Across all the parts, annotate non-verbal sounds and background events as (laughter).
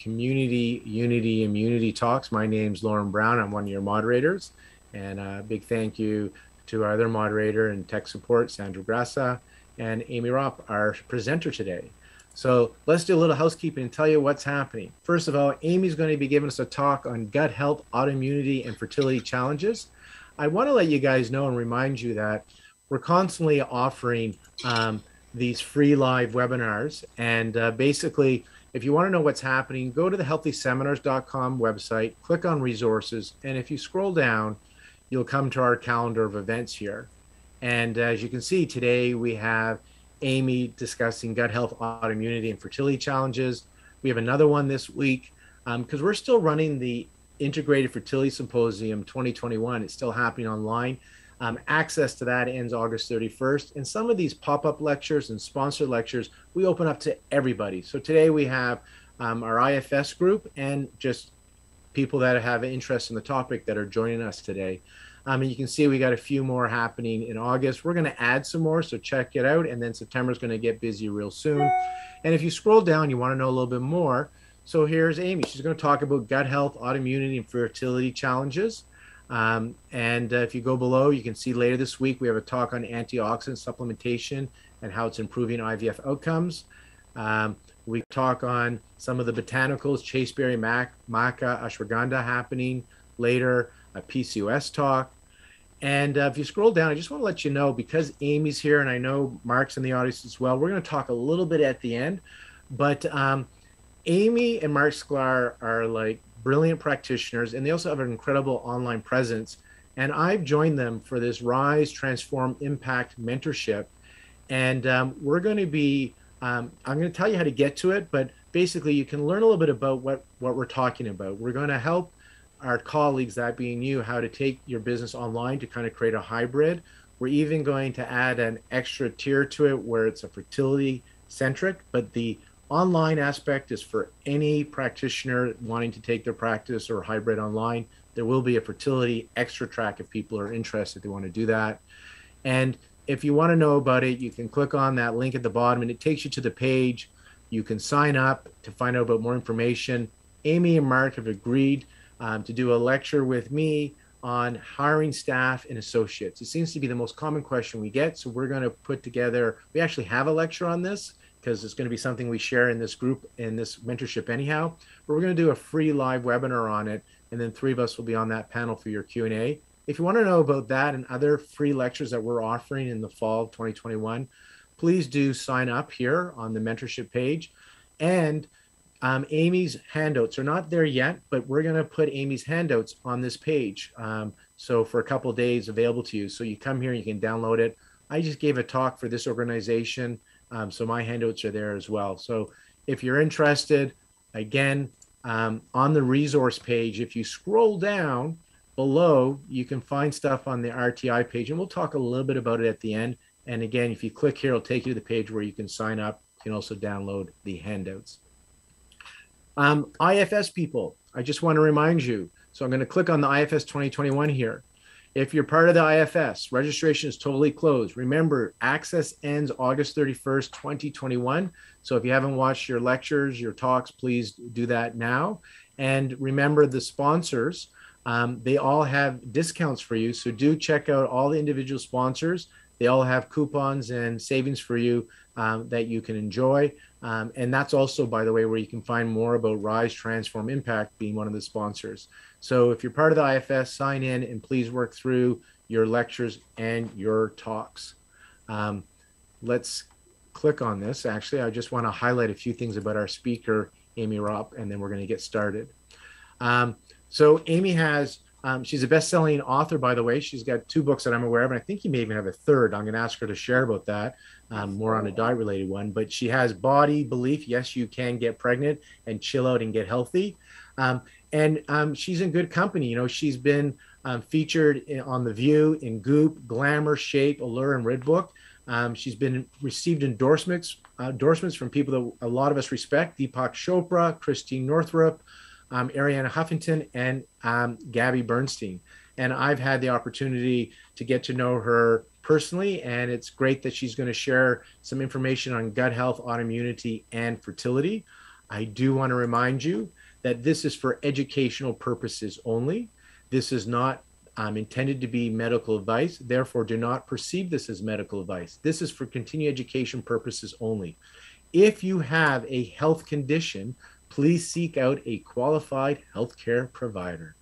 Community Unity Immunity Talks. My name's Lorne Brown. I'm one of your moderators. And a big thank you to our other moderator and tech support, Sandra Grassa, and Aimee Raupp, our presenter today. So let's do a little housekeeping and tell you what's happening. First of all, Aimee's going to be giving us a talk on gut health, autoimmunity, and fertility challenges. I want to let you guys know and remind you that we're constantly offering um, these free live webinars. And uh, basically, if you want to know what's happening, go to the healthyseminars.com website, click on resources, and if you scroll down, you'll come to our calendar of events here. And as you can see, today we have Aimee discussing gut health, autoimmunity, and fertility challenges. We have another one this week because um, we're still running the Integrated Fertility Symposium 2021. It's still happening online. Um, access to that ends August 31st. And some of these pop up lectures and sponsored lectures, we open up to everybody. So today we have um, our IFS group and just people that have interest in the topic that are joining us today. Um, and you can see we got a few more happening in August. We're going to add some more, so check it out. And then September is going to get busy real soon. And if you scroll down, you want to know a little bit more. So here's Aimee. She's going to talk about gut health, autoimmunity, and fertility challenges. Um, and uh, if you go below, you can see later this week we have a talk on antioxidant supplementation and how it's improving IVF outcomes. Um, we talk on some of the botanicals, chasteberry, mac, maca, ashwagandha happening later, a PCOS talk. And uh, if you scroll down, I just want to let you know because Aimee's here and I know Marc's in the audience as well, we're going to talk a little bit at the end. But um, Aimee and Marc Sklar are like brilliant practitioners, and they also have an incredible online presence. And I've joined them for this Rise, Transform, Impact mentorship. And um, we're going to be, um, I'm going to tell you how to get to it, but basically, you can learn a little bit about what, what we're talking about. We're going to help our colleagues, that being you, how to take your business online to kind of create a hybrid. We're even going to add an extra tier to it where it's a fertility centric, but the online aspect is for any practitioner wanting to take their practice or hybrid online. There will be a fertility extra track if people are interested, they want to do that. And if you want to know about it, you can click on that link at the bottom and it takes you to the page. You can sign up to find out about more information. Aimee and Marc have agreed um, to do a lecture with me on hiring staff and associates. It seems to be the most common question we get. So we're going to put together, we actually have a lecture on this because it's going to be something we share in this group in this mentorship anyhow. But we're going to do a free live webinar on it, and then three of us will be on that panel for your Q and A. If you want to know about that and other free lectures that we're offering in the fall of 2021, please do sign up here on the mentorship page. And um, Aimee's handouts are not there yet, but we're going to put Aimee's handouts on this page. Um, so for a couple days available to you. So you come here, and you can download it. I just gave a talk for this organization um, so my handouts are there as well. So if you're interested, again, um, on the resource page, if you scroll down below, you can find stuff on the RTI page, and we'll talk a little bit about it at the end. And again, if you click here, it'll take you to the page where you can sign up. You can also download the handouts. Um, IFS people, I just want to remind you. So I'm going to click on the IFS 2021 here. If you're part of the IFS, registration is totally closed. Remember, access ends August 31st, 2021. So if you haven't watched your lectures, your talks, please do that now. And remember the sponsors, um, they all have discounts for you. So do check out all the individual sponsors. They all have coupons and savings for you um, that you can enjoy. Um, and that's also, by the way, where you can find more about Rise, Transform, Impact being one of the sponsors. So if you're part of the IFS, sign in and please work through your lectures and your talks. Um, let's click on this. Actually, I just want to highlight a few things about our speaker, Aimee Raupp, and then we're going to get started. Um, so Amy has, um, she's a best-selling author, by the way. She's got two books that I'm aware of, and I think you may even have a third. I'm going to ask her to share about that, um, more on a diet-related one. But she has Body Belief, Yes, You Can Get Pregnant, and Chill Out and Get Healthy. Um, and um, she's in good company. You know, she's been um, featured in, on The View, in Goop, Glamour, Shape, Allure, and Redbook. Um, she's been received endorsements uh, endorsements from people that a lot of us respect: Deepak Chopra, Christiane Northrup, um, Arianna Huffington, and um, Gabby Bernstein. And I've had the opportunity to get to know her personally, and it's great that she's going to share some information on gut health, autoimmunity, and fertility. I do want to remind you that this is for educational purposes only. This is not um, intended to be medical advice. Therefore, do not perceive this as medical advice. This is for continuing education purposes only. If you have a health condition, please seek out a qualified healthcare provider.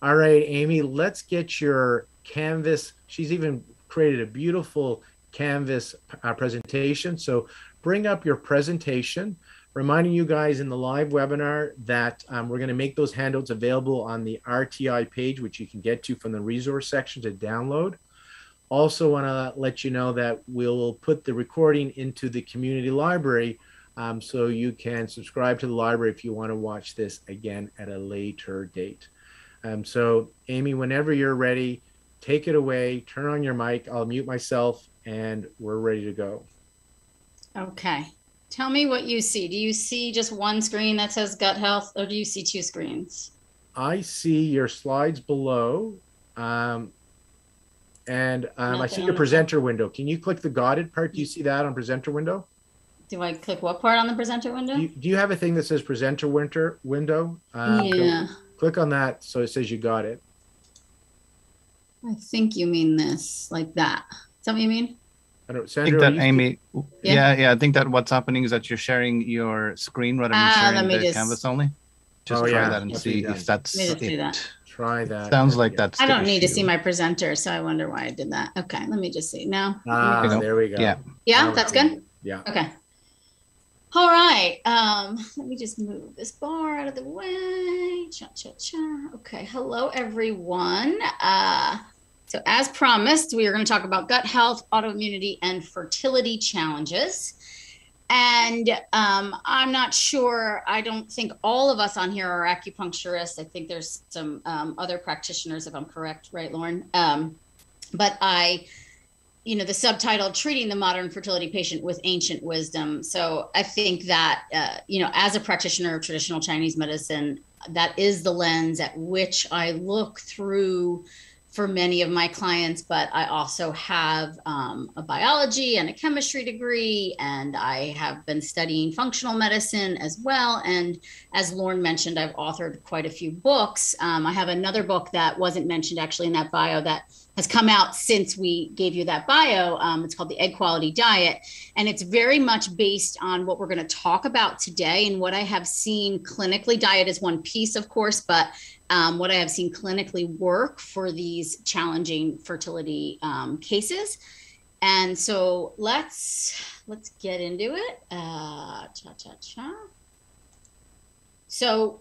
All right, Aimee, let's get your Canvas. She's even created a beautiful Canvas uh, presentation. So bring up your presentation reminding you guys in the live webinar that um, we're going to make those handouts available on the RTI page, which you can get to from the resource section to download. Also, want to let you know that we'll put the recording into the community library um, so you can subscribe to the library if you want to watch this again at a later date. Um, so, Aimee, whenever you're ready, take it away, turn on your mic, I'll mute myself, and we're ready to go. Okay. Tell me what you see. Do you see just one screen that says gut health, or do you see two screens? I see your slides below, um, and um, I see your presenter window. Can you click the guided part? Do you see that on presenter window? Do I click what part on the presenter window? Do you, do you have a thing that says presenter winter window? Um, yeah. Click on that so it says you got it. I think you mean this, like that. Is that what you mean? I don't. Sandra, I think that Aimee. Yeah. yeah. yeah, I think that what's happening is that you're sharing your screen rather than ah, sharing the just... canvas only. Just oh, try yeah. that and see if that's it. That. Try that. Sounds like that's. I don't need issue. to see my presenter, so I wonder why I did that. Okay, let me just see now. Ah, there we go. Yeah. Yeah, that's good. Yeah. Okay. All right. Um, let me just move this bar out of the way. Cha cha cha. Okay. Hello, everyone. Uh, so, as promised, we are going to talk about gut health, autoimmunity, and fertility challenges. And um, I'm not sure, I don't think all of us on here are acupuncturists. I think there's some um, other practitioners, if I'm correct, right, Lorne? Um, but I, you know, the subtitle, Treating the Modern Fertility Patient with Ancient Wisdom. So I think that, uh, you know, as a practitioner of traditional Chinese medicine, that is the lens at which I look through for many of my clients, but I also have um, a biology and a chemistry degree, and I have been studying functional medicine as well. And as Lorne mentioned, I've authored quite a few books. Um, I have another book that wasn't mentioned actually in that bio that has come out since we gave you that bio. Um, it's called The Egg Quality Diet. And it's very much based on what we're going to talk about today and what I have seen clinically. Diet is one piece, of course, but um, what I have seen clinically work for these challenging fertility um, cases. And so let's let's get into it. Uh, cha cha cha. So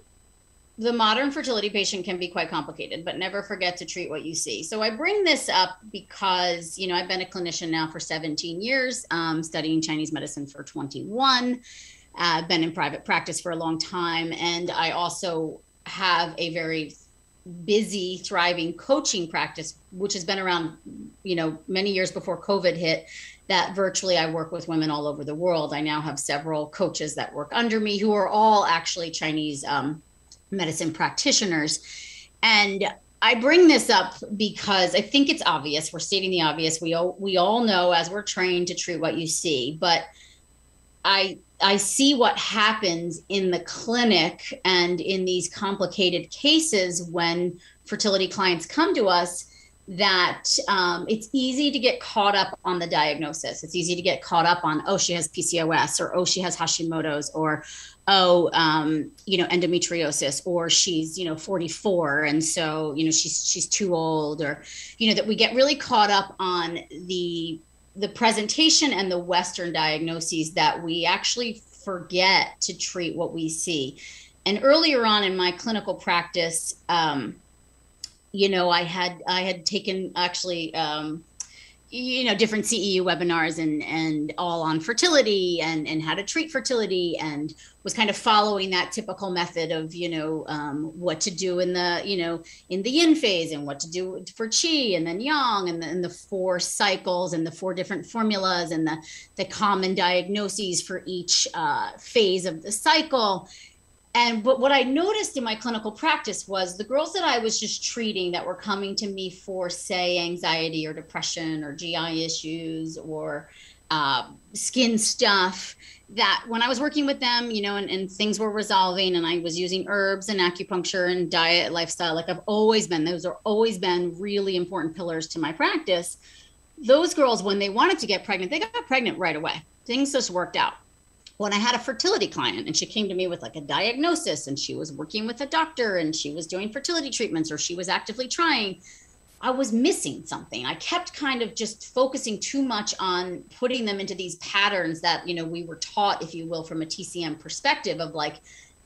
the modern fertility patient can be quite complicated, but never forget to treat what you see. So I bring this up because you know I've been a clinician now for 17 years, um, studying Chinese medicine for 21. I've uh, been in private practice for a long time, and I also have a very busy thriving coaching practice which has been around you know many years before covid hit that virtually i work with women all over the world. I now have several coaches that work under me who are all actually chinese um, medicine practitioners. And i bring this up because i think it's obvious we're stating the obvious we all we all know as we're trained to treat what you see but i I see what happens in the clinic and in these complicated cases when fertility clients come to us that um, it's easy to get caught up on the diagnosis. It's easy to get caught up on, oh, she has PCOS, or oh, she has Hashimoto's, or oh, um, you know, endometriosis, or she's, you know, 44, and so you know she's she's too old, or you know that we get really caught up on the the presentation and the Western diagnoses that we actually forget to treat what we see. And earlier on in my clinical practice, um, you know, I had I had taken actually um, you know different ceu webinars and and all on fertility and and how to treat fertility and was kind of following that typical method of you know um, what to do in the you know in the yin phase and what to do for qi and then yang and then the four cycles and the four different formulas and the the common diagnoses for each uh, phase of the cycle and but what I noticed in my clinical practice was the girls that I was just treating that were coming to me for, say, anxiety or depression or GI issues or uh, skin stuff that when I was working with them, you know, and, and things were resolving and I was using herbs and acupuncture and diet, lifestyle, like I've always been, those are always been really important pillars to my practice. Those girls, when they wanted to get pregnant, they got pregnant right away. Things just worked out. When I had a fertility client and she came to me with like a diagnosis and she was working with a doctor and she was doing fertility treatments or she was actively trying, I was missing something. I kept kind of just focusing too much on putting them into these patterns that, you know, we were taught, if you will, from a TCM perspective of like,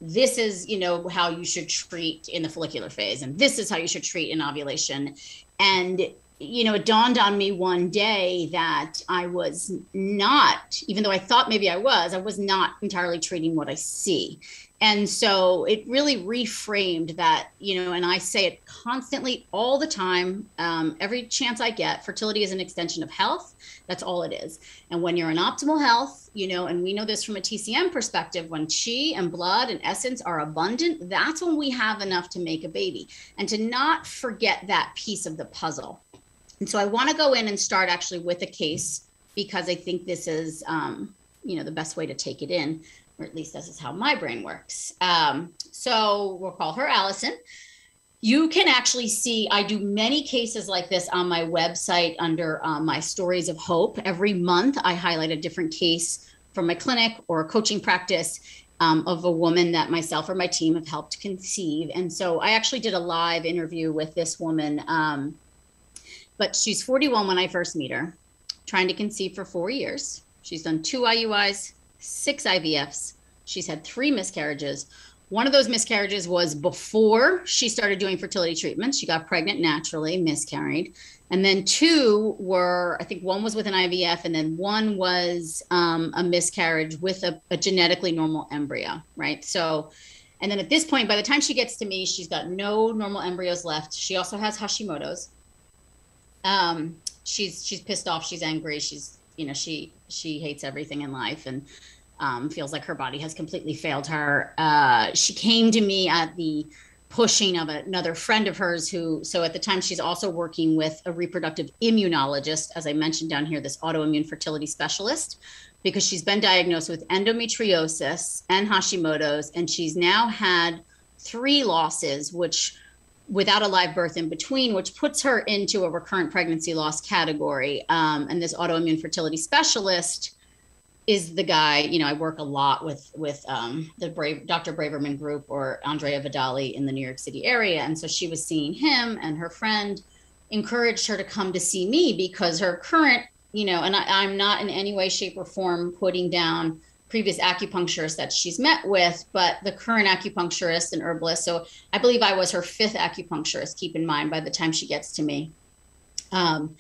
this is, you know, how you should treat in the follicular phase, and this is how you should treat in ovulation. And, you know, it dawned on me one day that I was not, even though I thought maybe I was, I was not entirely treating what I see. And so it really reframed that you know and i say it constantly all the time um, every chance i get fertility is an extension of health. That's all it is. And when you're in optimal health you know and we know this from a tcm perspective when chi and blood and essence are abundant that's when we have enough to make a baby. And to not forget that piece of the puzzle and so i want to go in and start actually with a case because i think this is um, you know the best way to take it in or at least this is how my brain works. Um, so we'll call her Allison. You can actually see, I do many cases like this on my website under um, my stories of hope. Every month, I highlight a different case from my clinic or a coaching practice um, of a woman that myself or my team have helped conceive. And so I actually did a live interview with this woman, um, but she's 41 when I first meet her, trying to conceive for four years. She's done two IUIs, six IVFs. She's had three miscarriages. One of those miscarriages was before she started doing fertility treatments. She got pregnant naturally, miscarried. And then two were, I think one was with an IVF, and then one was um, a miscarriage with a, a genetically normal embryo, right? So, and then at this point, by the time she gets to me, she's got no normal embryos left. She also has Hashimoto's. Um, she's she's pissed off. She's angry. She's you know she she hates everything in life and um, feels like her body has completely failed her. Uh, she came to me at the pushing of another friend of hers who so at the time she's also working with a reproductive immunologist as i mentioned down here this autoimmune fertility specialist because she's been diagnosed with endometriosis and hashimoto's and she's now had three losses which without a live birth in between, which puts her into a recurrent pregnancy loss category. Um, and this autoimmune fertility specialist is the guy. You know, I work a lot with with um, the Brave Dr. Braverman Group or Andrea Vidali in the New York City area, and so she was seeing him, and her friend encouraged her to come to see me because her current, you know, and I, I'm not in any way, shape, or form putting down previous acupuncturist that she's met with, but the current acupuncturist and herbalist. So I believe I was her fifth acupuncturist, keep in mind, by the time she gets to me. Um,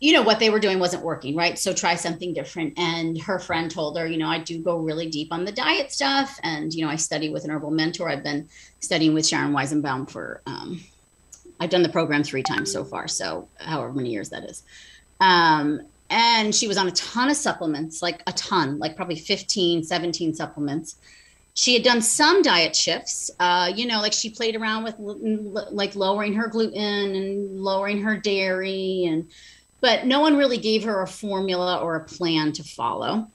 you know, what they were doing wasn't working, right? So try something different. And her friend told her, you know, I do go really deep on the diet stuff. And, you know, I study with an herbal mentor. I've been studying with Sharon Weizenbaum for, um, I've done the program three times so far. So however many years that is. Um, and she was on a ton of supplements like a ton like probably 15 17 supplements. She had done some diet shifts uh, you know like she played around with like lowering her gluten and lowering her dairy and but no one really gave her a formula or a plan to follow.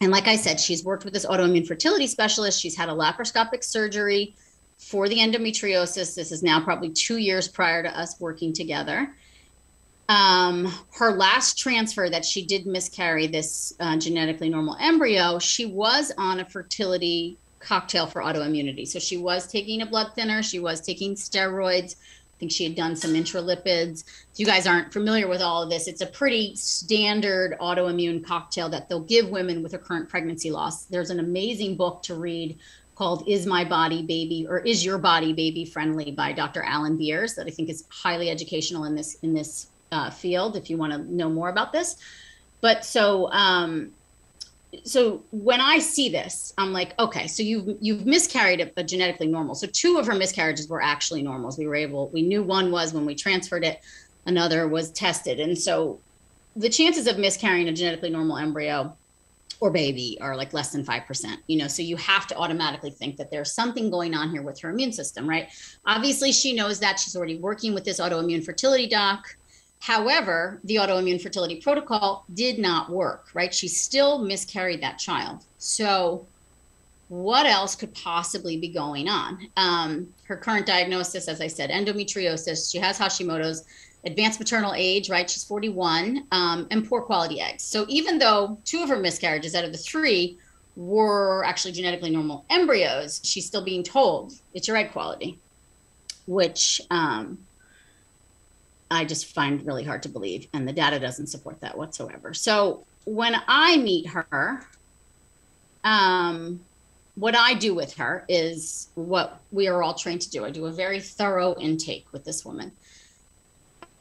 And like i said she's worked with this autoimmune fertility specialist. She's had a laparoscopic surgery for the endometriosis. This is now probably two years prior to us working together um, her last transfer that she did miscarry this uh, genetically normal embryo, she was on a fertility cocktail for autoimmunity. So she was taking a blood thinner, she was taking steroids. I think she had done some intralipids. If you guys aren't familiar with all of this, it's a pretty standard autoimmune cocktail that they'll give women with a current pregnancy loss. There's an amazing book to read called Is My Body Baby or Is Your Body Baby Friendly by Dr. Alan Beers that I think is highly educational in this in this uh, field if you want to know more about this. But so, um, so when I see this, I'm like, okay, so you've you've miscarried a, a genetically normal. So two of her miscarriages were actually normals. We were able, we knew one was when we transferred it, another was tested, and so the chances of miscarrying a genetically normal embryo or baby are like less than 5%, you know, so you have to automatically think that there's something going on here with her immune system, right? Obviously, she knows that she's already working with this autoimmune fertility doc However, the autoimmune fertility protocol did not work, right? She still miscarried that child. So, what else could possibly be going on? Um, her current diagnosis, as I said, endometriosis. She has Hashimoto's, advanced maternal age, right? She's 41, um, and poor quality eggs. So, even though two of her miscarriages out of the three were actually genetically normal embryos, she's still being told it's your egg quality, which um, I just find really hard to believe. And the data doesn't support that whatsoever. So when I meet her, um, what I do with her is what we are all trained to do. I do a very thorough intake with this woman.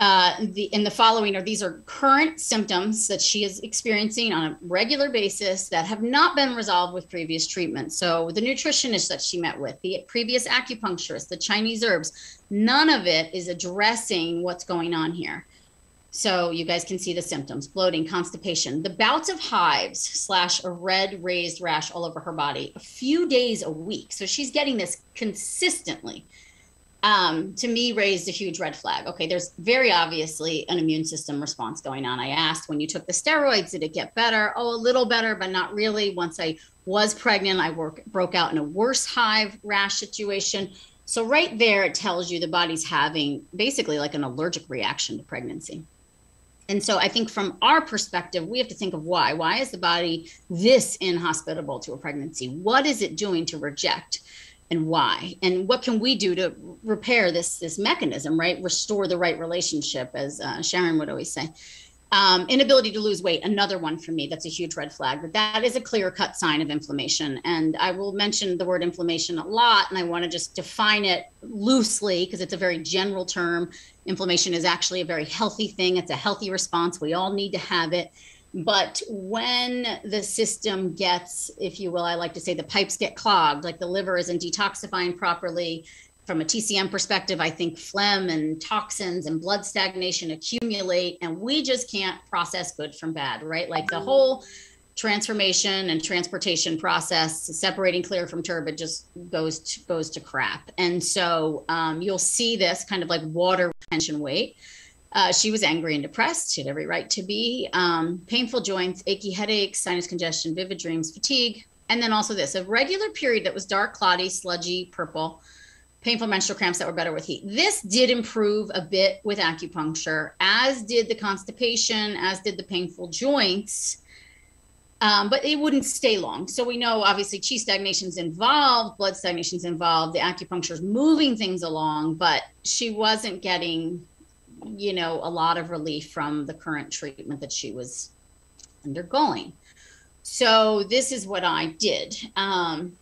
Uh, the in the following are these are current symptoms that she is experiencing on a regular basis that have not been resolved with previous treatment. So the nutritionist that she met with, the previous acupuncturist, the Chinese herbs, none of it is addressing what's going on here. So you guys can see the symptoms: bloating, constipation, the bouts of hives slash a red raised rash all over her body, a few days a week. So she's getting this consistently um, to me raised a huge red flag. Okay, there's very obviously an immune system response going on. I asked when you took the steroids, did it get better? Oh, a little better, but not really. Once I was pregnant, I work, broke out in a worse hive rash situation. So, right there, it tells you the body's having basically like an allergic reaction to pregnancy. And so, I think from our perspective, we have to think of why. Why is the body this inhospitable to a pregnancy? What is it doing to reject? And why? And what can we do to repair this this mechanism right? Restore the right relationship as uh, sharon would always say. Um, inability to lose weight another one for me. That's a huge red flag but that is a clear cut sign of inflammation. And i will mention the word inflammation a lot and i want to just define it loosely because it's a very general term. Inflammation is actually a very healthy thing. It's a healthy response. We all need to have it but when the system gets, if you will, I like to say the pipes get clogged, like the liver isn't detoxifying properly. From a TCM perspective, I think phlegm and toxins and blood stagnation accumulate, and we just can't process good from bad, right? Like the whole transformation and transportation process separating clear from turbid just goes to, goes to crap and so um, you'll see this kind of like water retention weight uh, she was angry and depressed. She had every right to be. Um, painful joints, achy headaches, sinus congestion, vivid dreams, fatigue. And then also this a regular period that was dark, cloudy, sludgy, purple, painful menstrual cramps that were better with heat. This did improve a bit with acupuncture, as did the constipation, as did the painful joints. Um, but it wouldn't stay long. So we know obviously chi stagnation is involved, blood stagnation is involved, the acupuncture is moving things along, but she wasn't getting you know, a lot of relief from the current treatment that she was undergoing. So this is what I did. Um,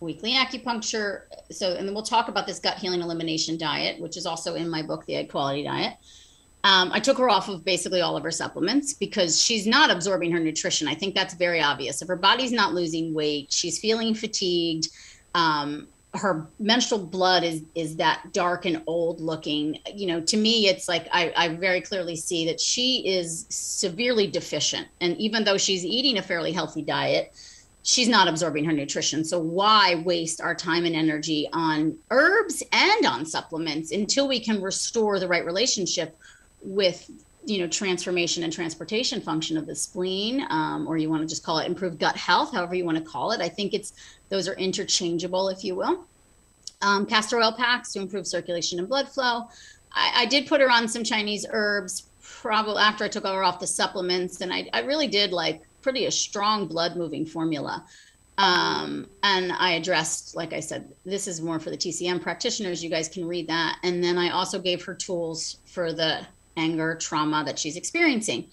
weekly acupuncture. So, and then we'll talk about this gut healing elimination diet, which is also in my book, The Egg Quality Diet. Um, I took her off of basically all of her supplements because she's not absorbing her nutrition. I think that's very obvious. If her body's not losing weight, she's feeling fatigued. Um, her menstrual blood is is that dark and old looking. You know to me it's like I, I very clearly see that she is severely deficient. And even though she's eating a fairly healthy diet she's not absorbing her nutrition. So why waste our time and energy on herbs and on supplements until we can restore the right relationship with you know transformation and transportation function of the spleen um, or you want to just call it improved gut health however you want to call it i think it's those are interchangeable if you will um, castor oil packs to improve circulation and blood flow I, I, did put her on some chinese herbs probably after i took her off the supplements and i, I really did like pretty a strong blood moving formula um, and I addressed, like I said, this is more for the TCM practitioners. You guys can read that. And then I also gave her tools for the anger, trauma that she's experiencing.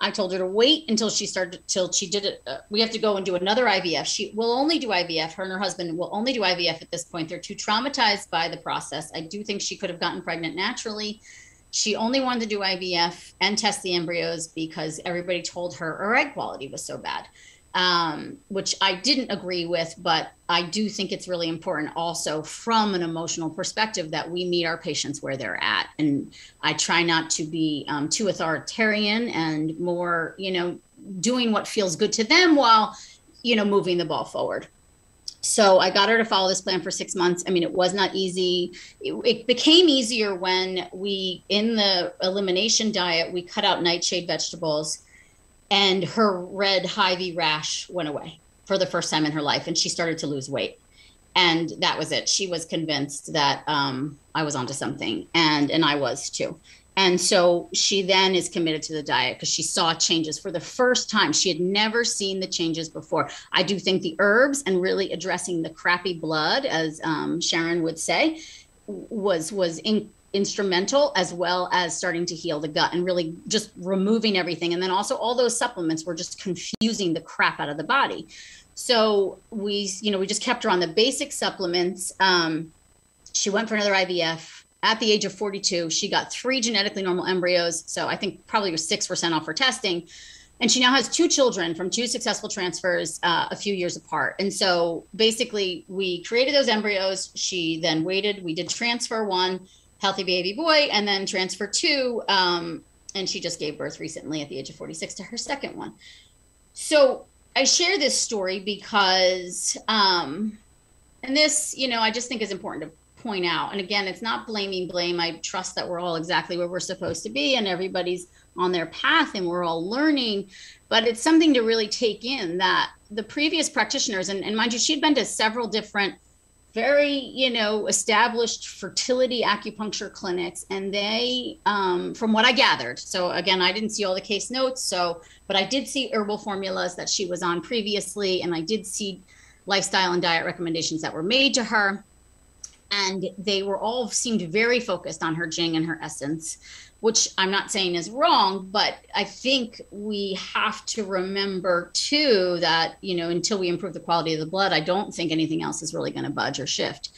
I told her to wait until she started till she did it. Uh, we have to go and do another IVF. She will only do IVF. Her and her husband will only do IVF at this point. They're too traumatized by the process. I do think she could have gotten pregnant naturally. She only wanted to do IVF and test the embryos because everybody told her her egg quality was so bad um, which I didn't agree with, but I do think it's really important also from an emotional perspective that we meet our patients where they're at. And I try not to be um, too authoritarian and more, you know, doing what feels good to them while, you know, moving the ball forward. so I got her to follow this plan for six months. I mean, it was not easy. It, it, became easier when we, in the elimination diet, we cut out nightshade vegetables and her red hivey rash went away for the first time in her life. And she started to lose weight. And that was it. She was convinced that um, I was onto something and, and I was too. And so she then is committed to the diet because she saw changes for the first time. She had never seen the changes before. I do think the herbs and really addressing the crappy blood, as um, Sharon would say, was was in, instrumental as well as starting to heal the gut and really just removing everything. And then also all those supplements were just confusing the crap out of the body. So we, you know, we just kept her on the basic supplements. Um, she went for another IVF at the age of 42. She got three genetically normal embryos. So I think probably was 6% off her testing. And she now has two children from two successful transfers uh, a few years apart. And so basically, we created those embryos. She then waited. We did transfer one, healthy baby boy, and then transfer two. Um, and she just gave birth recently at the age of 46 to her second one. So I share this story because, um, and this, you know, I just think is important to point out. And again, it's not blaming blame. I trust that we're all exactly where we're supposed to be and everybody's on their path and we're all learning. But it's something to really take in that the previous practitioners, and, and mind you, she'd been to several different very you know established fertility acupuncture clinics and they um, from what i gathered so again i didn't see all the case notes so but i did see herbal formulas that she was on previously and i did see lifestyle and diet recommendations that were made to her and they were all seemed very focused on her jing and her essence which i'm not saying is wrong but i think we have to remember too that you know until we improve the quality of the blood i don't think anything else is really going to budge or shift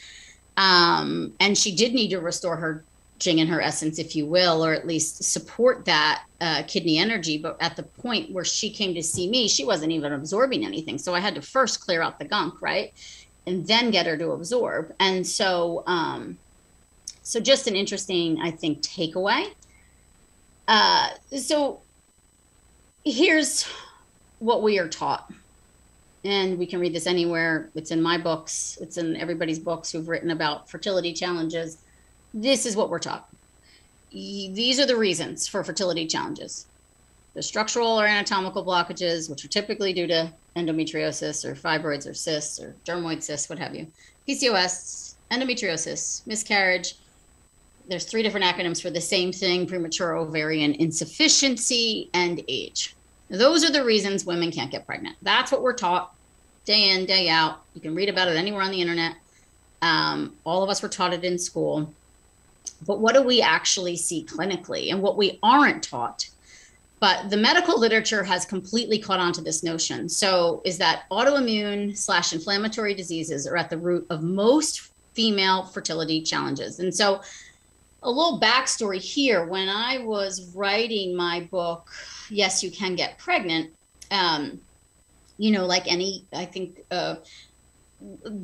um, and she did need to restore her jing and her essence if you will or at least support that uh, kidney energy but at the point where she came to see me she wasn't even absorbing anything so i had to first clear out the gunk right and then get her to absorb. And so, um, so just an interesting, I think, takeaway. Uh, so here's what we are taught. And we can read this anywhere. It's in my books, it's in everybody's books who've written about fertility challenges. This is what we're taught. These are the reasons for fertility challenges the structural or anatomical blockages, which are typically due to endometriosis or fibroids or cysts or dermoid cysts, what have you, PCOS, endometriosis, miscarriage. There's three different acronyms for the same thing premature ovarian insufficiency and age. Those are the reasons women can't get pregnant. That's what we're taught day in, day out. You can read about it anywhere on the internet. Um, all of us were taught it in school. But what do we actually see clinically? And what we aren't taught but the medical literature has completely caught on to this notion so is that autoimmune slash inflammatory diseases are at the root of most female fertility challenges and so a little backstory here. When i was writing my book yes you can get pregnant um, you know like any i think uh,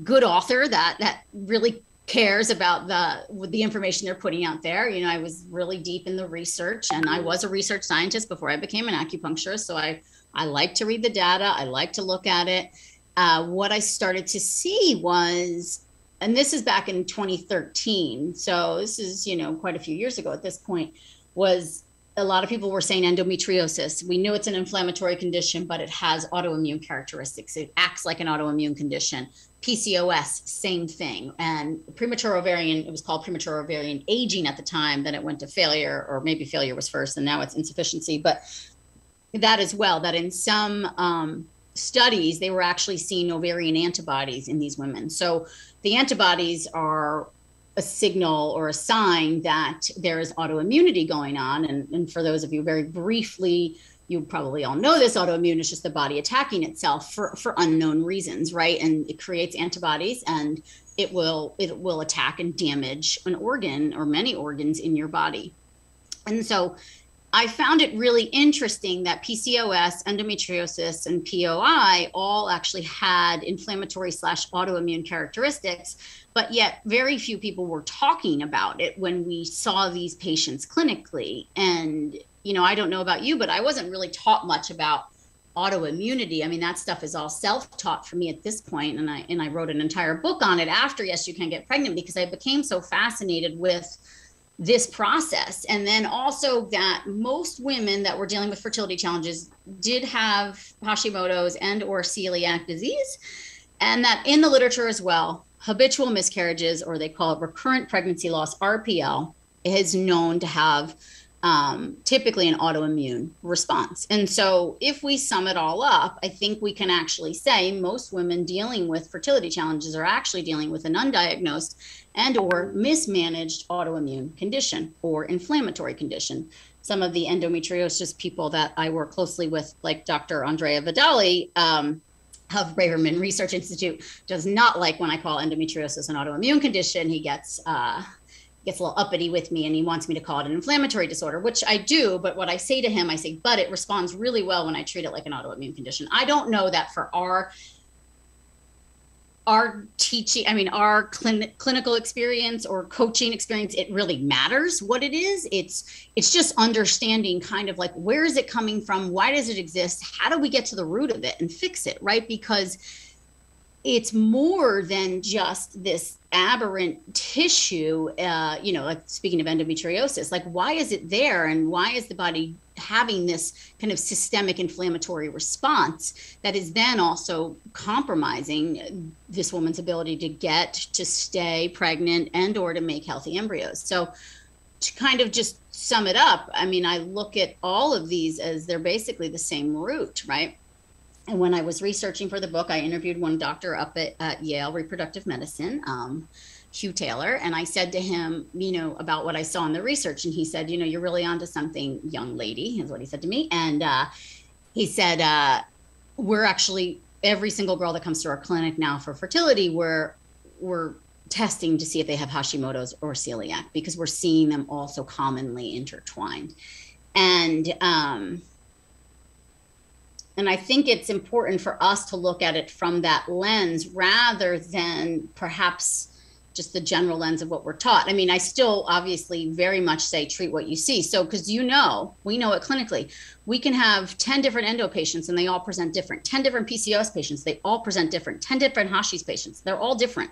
good author that that really cares about the the information they're putting out there you know i was really deep in the research and i was a research scientist before i became an acupuncturist so i i like to read the data i like to look at it. Uh, what i started to see was and this is back in 2013 so this is you know quite a few years ago at this point was a lot of people were saying endometriosis. We knew it's an inflammatory condition, but it has autoimmune characteristics. It acts like an autoimmune condition. PCOS, same thing. And premature ovarian, it was called premature ovarian aging at the time. Then it went to failure, or maybe failure was first, and now it's insufficiency. But that as well, that in some um, studies, they were actually seeing ovarian antibodies in these women. So the antibodies are a signal or a sign that there is autoimmunity going on. And, and for those of you very briefly, you probably all know this autoimmune is just the body attacking itself for, for unknown reasons, right? And it creates antibodies and it will it will attack and damage an organ or many organs in your body. And so I found it really interesting that PCOS, endometriosis, and POI all actually had inflammatory slash autoimmune characteristics, but yet very few people were talking about it when we saw these patients clinically. And, you know, I don't know about you, but I wasn't really taught much about autoimmunity. I mean, that stuff is all self-taught for me at this point, and I and I wrote an entire book on it after Yes, You Can Get Pregnant because I became so fascinated with this process, and then also that most women that were dealing with fertility challenges did have Hashimoto's and or celiac disease, and that in the literature as well, habitual miscarriages or they call it recurrent pregnancy loss (RPL) is known to have um, typically an autoimmune response. And so, if we sum it all up, I think we can actually say most women dealing with fertility challenges are actually dealing with an undiagnosed and or mismanaged autoimmune condition or inflammatory condition. Some of the endometriosis people that I work closely with, like Dr. Andrea Vidali um, of Braverman Research Institute, does not like when I call endometriosis an autoimmune condition. He gets uh, gets a little uppity with me and he wants me to call it an inflammatory disorder, which I do. But what I say to him, I say, but it responds really well when I treat it like an autoimmune condition. I don't know that for our our teaching i mean our clin- clinical experience or coaching experience it really matters what it is it's it's just understanding kind of like where is it coming from why does it exist how do we get to the root of it and fix it right because it's more than just this aberrant tissue uh, you know like speaking of endometriosis like why is it there and why is the body having this kind of systemic inflammatory response that is then also compromising this woman's ability to get to stay pregnant and or to make healthy embryos? So to kind of just sum it up i mean i look at all of these as they're basically the same root right and when I was researching for the book, I interviewed one doctor up at, at Yale Reproductive Medicine, um, Hugh Taylor, and I said to him, you know, about what I saw in the research, and he said, you know, you're really onto something, young lady, is what he said to me, and uh, he said, uh, we're actually every single girl that comes to our clinic now for fertility, we're we're testing to see if they have Hashimoto's or celiac because we're seeing them all so commonly intertwined, and um, and I think it's important for us to look at it from that lens rather than perhaps just the general lens of what we're taught. I mean, I still obviously very much say treat what you see. So, because you know, we know it clinically, we can have 10 different endo patients and they all present different, 10 different PCOS patients, they all present different, 10 different Hashi's patients, they're all different.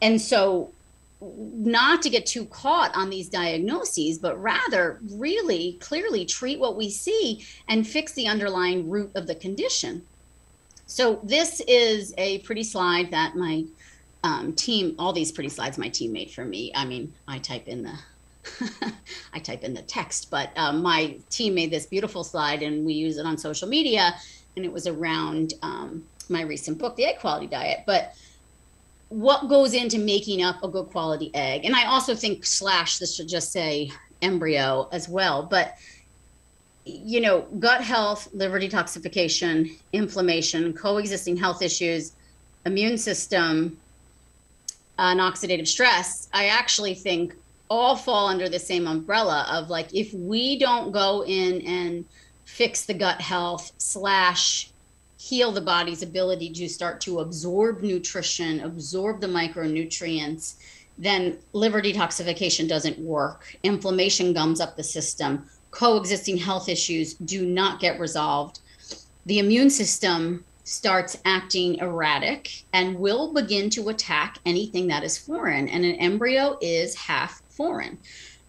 And so, not to get too caught on these diagnoses, but rather really clearly treat what we see and fix the underlying root of the condition. So, this is a pretty slide that my um, team, all these pretty slides my team made for me. I mean, I type in the (laughs) I type in the text, but um, my team made this beautiful slide and we use it on social media. And it was around um, my recent book, The Egg Quality Diet. But what goes into making up a good quality egg. And i also think slash this should just say embryo as well but you know gut health liver detoxification inflammation coexisting health issues immune system and oxidative stress i actually think all fall under the same umbrella of like if we don't go in and fix the gut health slash heal the body's ability to start to absorb nutrition, absorb the micronutrients, then liver detoxification doesn't work. Inflammation gums up the system. Coexisting health issues do not get resolved. The immune system starts acting erratic and will begin to attack anything that is foreign. And an embryo is half foreign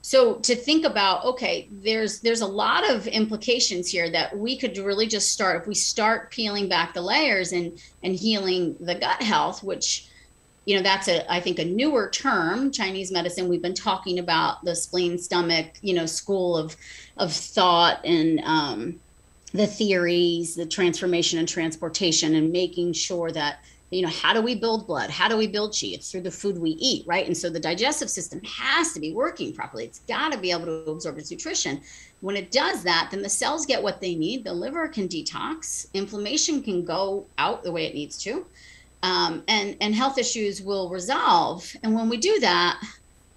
so to think about okay there's there's a lot of implications here that we could really just start if we start peeling back the layers and and healing the gut health which you know that's a i think a newer term chinese medicine. We've been talking about the spleen stomach you know school of of thought and um, the theories the transformation and transportation and making sure that you know how do we build blood? How do we build chi it's through the food we eat right? And so the digestive system has to be working properly. It's got to be able to absorb its nutrition. When it does that then the cells get what they need. The liver can detox. Inflammation can go out the way it needs to. Um, and and health issues will resolve. And when we do that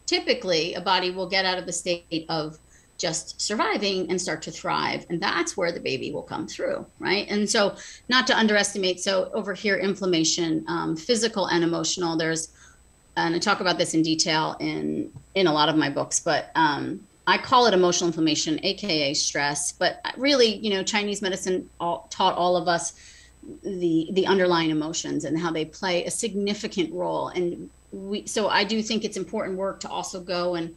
typically a body will get out of the state of just surviving and start to thrive. And that's where the baby will come through, right? And so, not to underestimate. So, over here, inflammation, um, physical and emotional. There's, and I talk about this in detail in in a lot of my books, but um, I call it emotional inflammation, aka stress, but really, you know, Chinese medicine all, taught all of us the the underlying emotions and how they play a significant role. And we, so I do think it's important work to also go and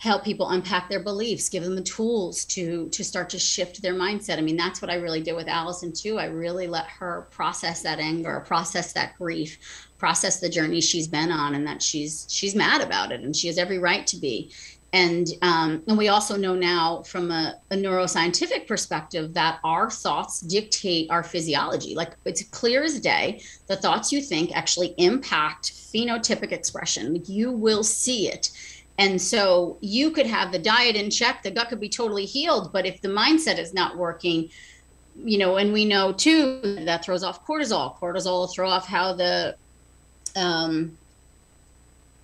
help people unpack their beliefs give them the tools to to start to shift their mindset. I mean that's what i really did with allison too. I really let her process that anger process that grief process the journey she's been on and that she's she's mad about it and she has every right to be. And um, and we also know now from a, a, neuroscientific perspective that our thoughts dictate our physiology. Like it's clear as day the thoughts you think actually impact phenotypic expression. You will see it and so you could have the diet in check, the gut could be totally healed, but if the mindset is not working, you know, and we know too that throws off cortisol. Cortisol will throw off how the um,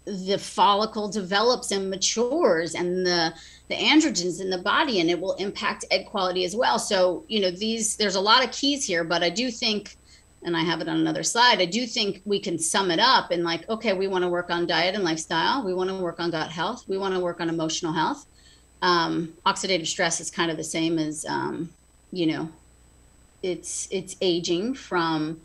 the follicle develops and matures, and the the androgens in the body, and it will impact egg quality as well. So you know, these there's a lot of keys here, but I do think and I have it on another slide, I do think we can sum it up in like, okay, we want to work on diet and lifestyle. We want to work on gut health. We want to work on emotional health. Um, oxidative stress is kind of the same as, um, you know, it's it's aging from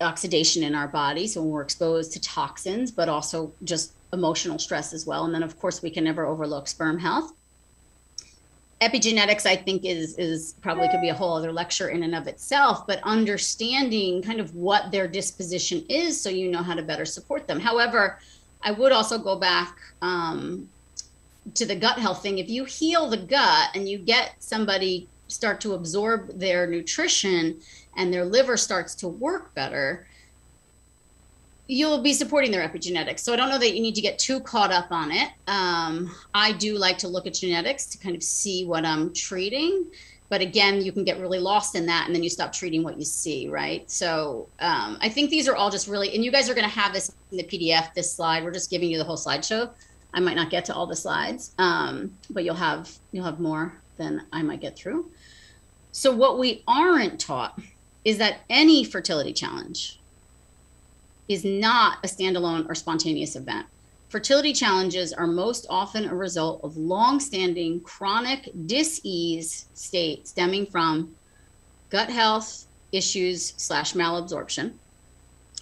oxidation in our body. So when we're exposed to toxins, but also just emotional stress as well. And then of course we can never overlook sperm health epigenetics i think is is probably could be a whole other lecture in and of itself but understanding kind of what their disposition is so you know how to better support them. However i would also go back um, to the gut health thing. If you heal the gut and you get somebody start to absorb their nutrition and their liver starts to work better you'll be supporting their epigenetics. So I don't know that you need to get too caught up on it. Um, I do like to look at genetics to kind of see what I'm treating. But again, you can get really lost in that and then you stop treating what you see, right? So um, I think these are all just really, and you guys are going to have this in the PDF, this slide. We're just giving you the whole slideshow. I might not get to all the slides, um, but you'll have you'll have more than I might get through. So what we aren't taught is that any fertility challenge, is not a standalone or spontaneous event. Fertility challenges are most often a result of long-standing chronic dis-ease state stemming from gut health issues slash malabsorption,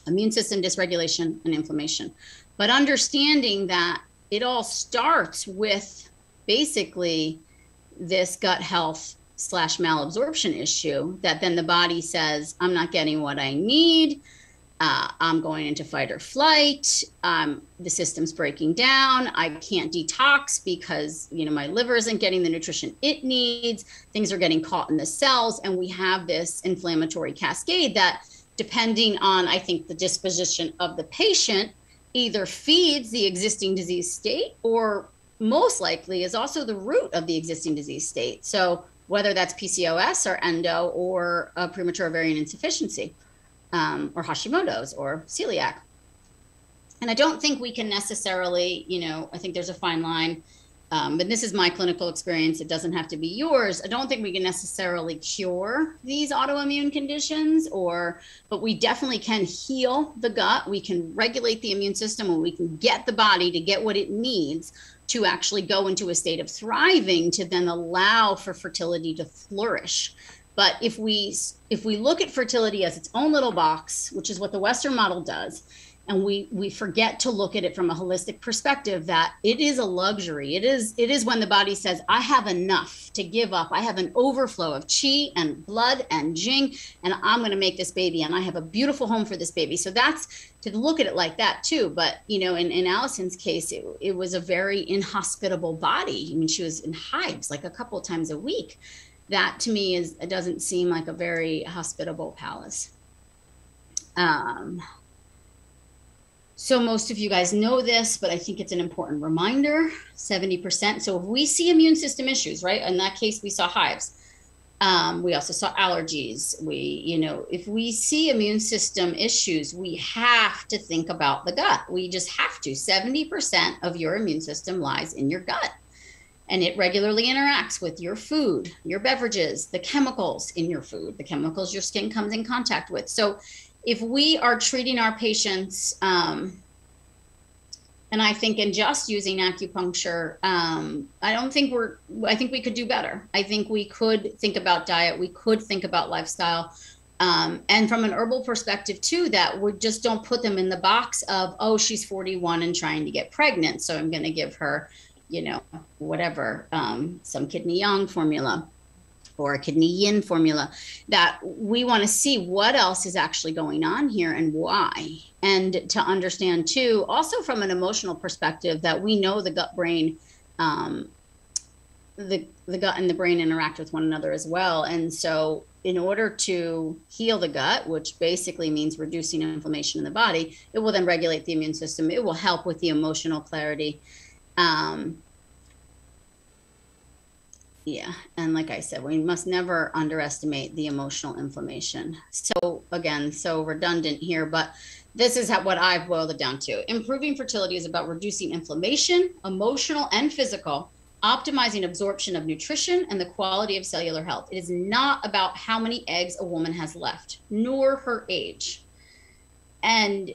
immune system dysregulation, and inflammation. But understanding that it all starts with basically this gut health slash malabsorption issue that then the body says, I'm not getting what I need uh, I'm going into fight or flight. Um, the system's breaking down. I can't detox because you know my liver isn't getting the nutrition it needs. Things are getting caught in the cells, and we have this inflammatory cascade that, depending on I think the disposition of the patient, either feeds the existing disease state or most likely is also the root of the existing disease state. So whether that's PCOS or endo or a premature ovarian insufficiency um, or Hashimoto's or celiac. And I don't think we can necessarily, you know, I think there's a fine line. Um, but this is my clinical experience. It doesn't have to be yours. I don't think we can necessarily cure these autoimmune conditions, or but we definitely can heal the gut. We can regulate the immune system, and we can get the body to get what it needs to actually go into a state of thriving to then allow for fertility to flourish. But if we if we look at fertility as its own little box, which is what the Western model does, and we we forget to look at it from a holistic perspective that it is a luxury. It is it is when the body says i have enough to give up. I have an overflow of chi and blood and jing and i'm going to make this baby and i have a beautiful home for this baby. So that's to look at it like that too. But you know in, in allison's case it, it was a very inhospitable body. I mean she was in hives like a couple times a week that to me is it doesn't seem like a very hospitable palace. Um, so most of you guys know this, but I think it's an important reminder. 70%. So if we see immune system issues, right? In that case, we saw hives. Um, we also saw allergies. We, you know, if we see immune system issues, we have to think about the gut. We just have to. 70% of your immune system lies in your gut and it regularly interacts with your food, your beverages, the chemicals in your food, the chemicals your skin comes in contact with. So, if we are treating our patients um, And I think in just using acupuncture, um, I don't think we're, I think we could do better. I think we could think about diet, we could think about lifestyle. Um, and from an herbal perspective, too, that we just don't put them in the box of, oh, she's 41 and trying to get pregnant. So I'm going to give her, you know, whatever, um, some kidney yang formula or a kidney yin formula that we want to see what else is actually going on here and why. And to understand too also from an emotional perspective that we know the gut brain um, the the gut and the brain interact with one another as well. And so in order to heal the gut which basically means reducing inflammation in the body it will then regulate the immune system. It will help with the emotional clarity um, yeah and like i said we must never underestimate the emotional inflammation. So again so redundant here but this is how, what i've boiled it down to. Improving fertility is about reducing inflammation emotional and physical optimizing absorption of nutrition and the quality of cellular health. It is not about how many eggs a woman has left nor her age. And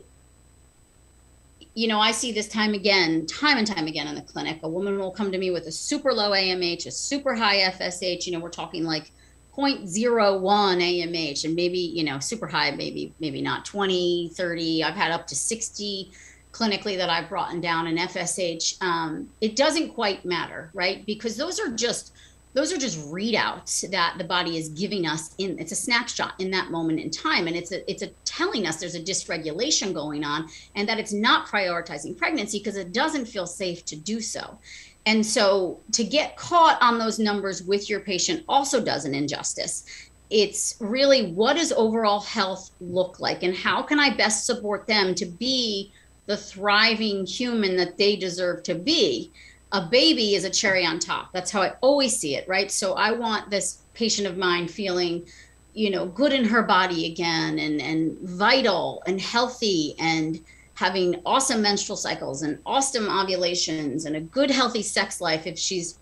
you know, I see this time again, time and time again in the clinic. A woman will come to me with a super low AMH, a super high FSH. You know, we're talking like 0.01 AMH and maybe, you know, super high, maybe, maybe not 20, 30. I've had up to 60 clinically that I've brought down an FSH. Um, it doesn't quite matter, right? Because those are just those are just readouts that the body is giving us in it's a snapshot in that moment in time and it's a it's a telling us there's a dysregulation going on and that it's not prioritizing pregnancy because it doesn't feel safe to do so. And so to get caught on those numbers with your patient also does an injustice. It's really what does overall health look like and how can i best support them to be the thriving human that they deserve to be a baby is a cherry on top. That's how I always see it, right? So I want this patient of mine feeling, you know, good in her body again and and vital and healthy and having awesome menstrual cycles and awesome ovulations and a good healthy sex life if she's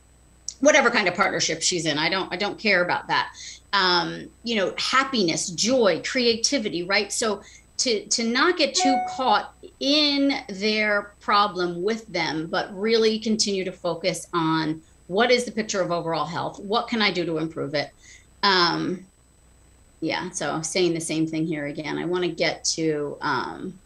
whatever kind of partnership she's in. I don't I don't care about that. Um, you know, happiness, joy, creativity, right? So to to not get too caught in their problem with them but really continue to focus on what is the picture of overall health? What can i do to improve it? Um, yeah so saying the same thing here again. I want to get to um,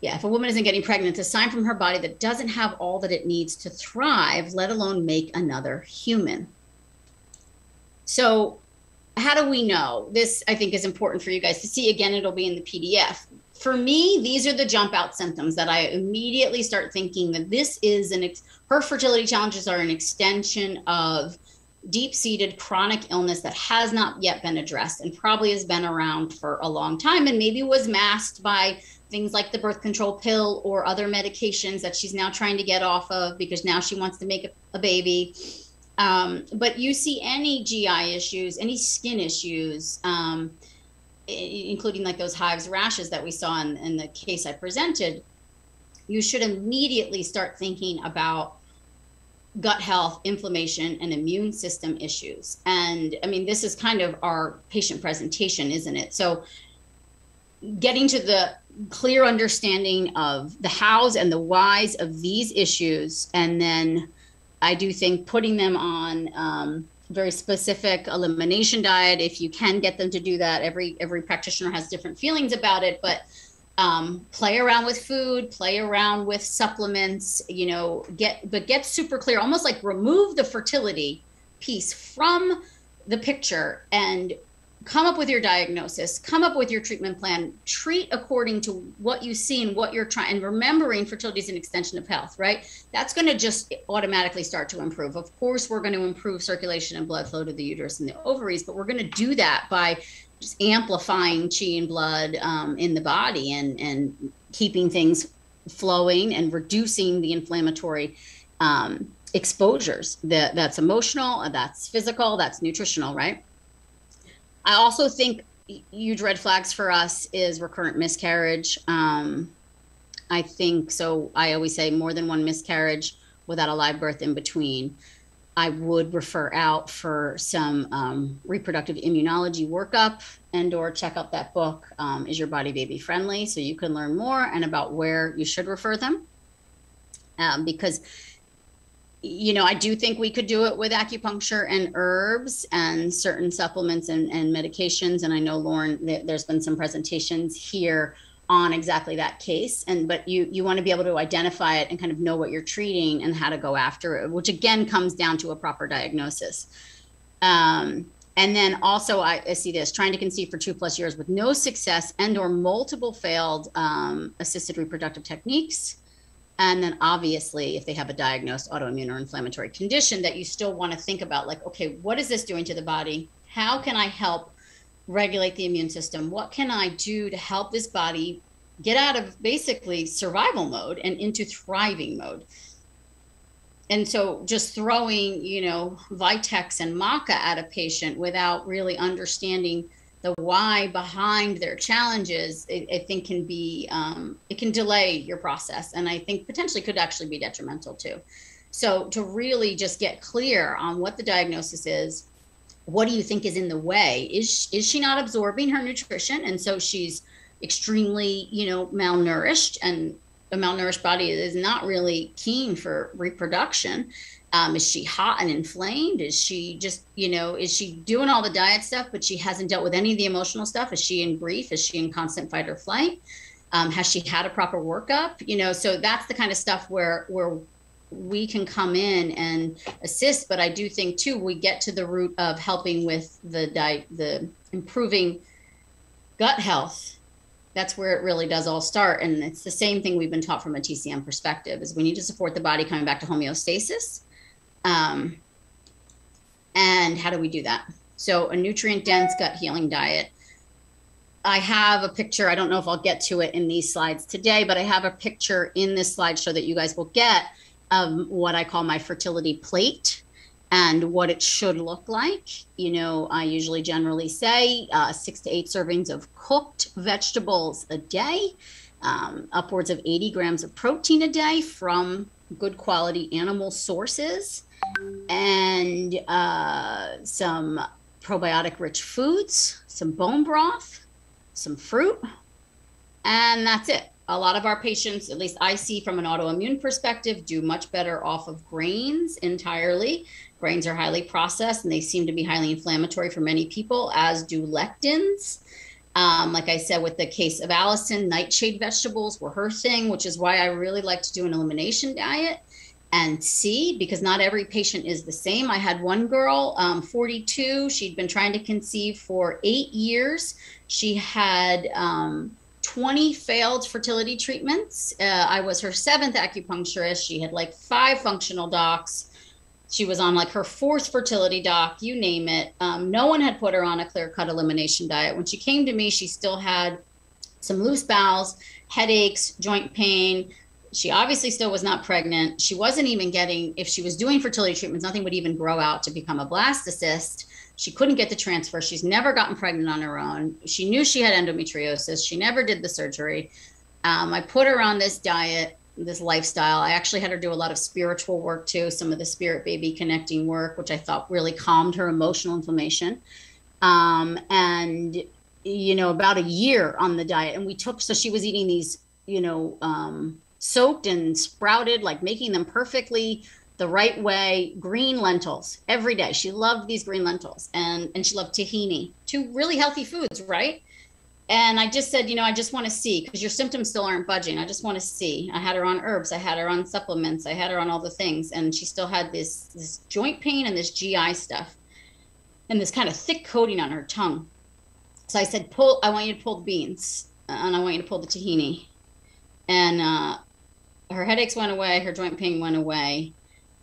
yeah if a woman isn't getting pregnant it's a sign from her body that doesn't have all that it needs to thrive let alone make another human. So how do we know? This I think is important for you guys to see. Again, it'll be in the PDF. For me, these are the jump out symptoms that I immediately start thinking that this is an ex- her fertility challenges are an extension of deep seated chronic illness that has not yet been addressed and probably has been around for a long time and maybe was masked by things like the birth control pill or other medications that she's now trying to get off of because now she wants to make a, a baby um, but you see any GI issues, any skin issues, um, including like those hives rashes that we saw in, in the case I presented, you should immediately start thinking about gut health, inflammation, and immune system issues. And I mean, this is kind of our patient presentation, isn't it? So, getting to the clear understanding of the hows and the whys of these issues, and then I do think putting them on um, very specific elimination diet, if you can get them to do that, every every practitioner has different feelings about it, but um, play around with food, play around with supplements, you know, get but get super clear, almost like remove the fertility piece from the picture and come up with your diagnosis, come up with your treatment plan, treat according to what you see and what you're trying, and remembering fertility is an extension of health, right? That's going to just automatically start to improve. Of course, we're going to improve circulation and blood flow to the uterus and the ovaries, but we're going to do that by just amplifying chi and blood um, in the body and, and keeping things flowing and reducing the inflammatory um, exposures. That, that's emotional, that's physical, that's nutritional, right? I also think huge red flags for us is recurrent miscarriage. Um, I think so. I always say more than one miscarriage without a live birth in between. I would refer out for some um, reproductive immunology workup and or check out that book, um, Is Your Body Baby Friendly? So you can learn more and about where you should refer them. Um, because, you know, I do think we could do it with acupuncture and herbs and certain supplements and, and medications. And I know, Lorne, there's been some presentations here on exactly that case. And but you you want to be able to identify it and kind of know what you're treating and how to go after it which again comes down to a proper diagnosis. Um, and then also I, I, see this trying to conceive for two plus years with no success and or multiple failed um, assisted reproductive techniques and then obviously if they have a diagnosed autoimmune or inflammatory condition that you still want to think about like okay what is this doing to the body how can i help regulate the immune system? What can I do to help this body get out of basically survival mode and into thriving mode? And so just throwing, you know, Vitex and Maca at a patient without really understanding the why behind their challenges, I, think can be, um, it can delay your process. And I think potentially could actually be detrimental too. So to really just get clear on what the diagnosis is, what do you think is in the way is is she not absorbing her nutrition and so she's extremely you know malnourished and a malnourished body is not really keen for reproduction um, is she hot and inflamed? Is she just you know is she doing all the diet stuff but she hasn't dealt with any of the emotional stuff? Is she in grief? Is she in constant fight or flight? Um, has she had a proper workup? You know so that's the kind of stuff where where we can come in and assist but i do think too we get to the root of helping with the diet, the improving gut health. That's where it really does all start and it's the same thing we've been taught from a tcm perspective is we need to support the body coming back to homeostasis um, and how do we do that so a nutrient dense gut healing diet I have a picture. I don't know if I'll get to it in these slides today, but I have a picture in this slideshow that you guys will get of what I call my fertility plate and what it should look like. You know, I usually generally say uh, six to eight servings of cooked vegetables a day, um, upwards of 80 grams of protein a day from good quality animal sources, and uh, some probiotic rich foods, some bone broth, some fruit, and that's it a lot of our patients, at least I see from an autoimmune perspective, do much better off of grains entirely. Grains are highly processed and they seem to be highly inflammatory for many people, as do lectins. Um, like I said, with the case of Allison, nightshade vegetables were her thing, which is why I really like to do an elimination diet and see because not every patient is the same. I had one girl, um, 42, she'd been trying to conceive for eight years. She had um, 20 failed fertility treatments. Uh, I was her seventh acupuncturist. She had like five functional docs. She was on like her fourth fertility doc, you name it. Um, no one had put her on a clear cut elimination diet. When she came to me, she still had some loose bowels, headaches, joint pain. She obviously still was not pregnant. She wasn't even getting, if she was doing fertility treatments, nothing would even grow out to become a blastocyst. She couldn't get the transfer. She's never gotten pregnant on her own. She knew she had endometriosis. She never did the surgery. Um, I put her on this diet, this lifestyle. I actually had her do a lot of spiritual work too, some of the spirit baby connecting work, which I thought really calmed her emotional inflammation. Um, and, you know, about a year on the diet. And we took, so she was eating these, you know, um, soaked and sprouted, like making them perfectly the right way green lentils every day she loved these green lentils and and she loved tahini two really healthy foods right and i just said you know i just want to see because your symptoms still aren't budging. I just want to see. I had her on herbs. I had her on supplements. I had her on all the things. And she still had this this joint pain and this gi stuff. And this kind of thick coating on her tongue. So i said pull i want you to pull the beans and i want you to pull the tahini. And uh, her headaches went away. Her joint pain went away.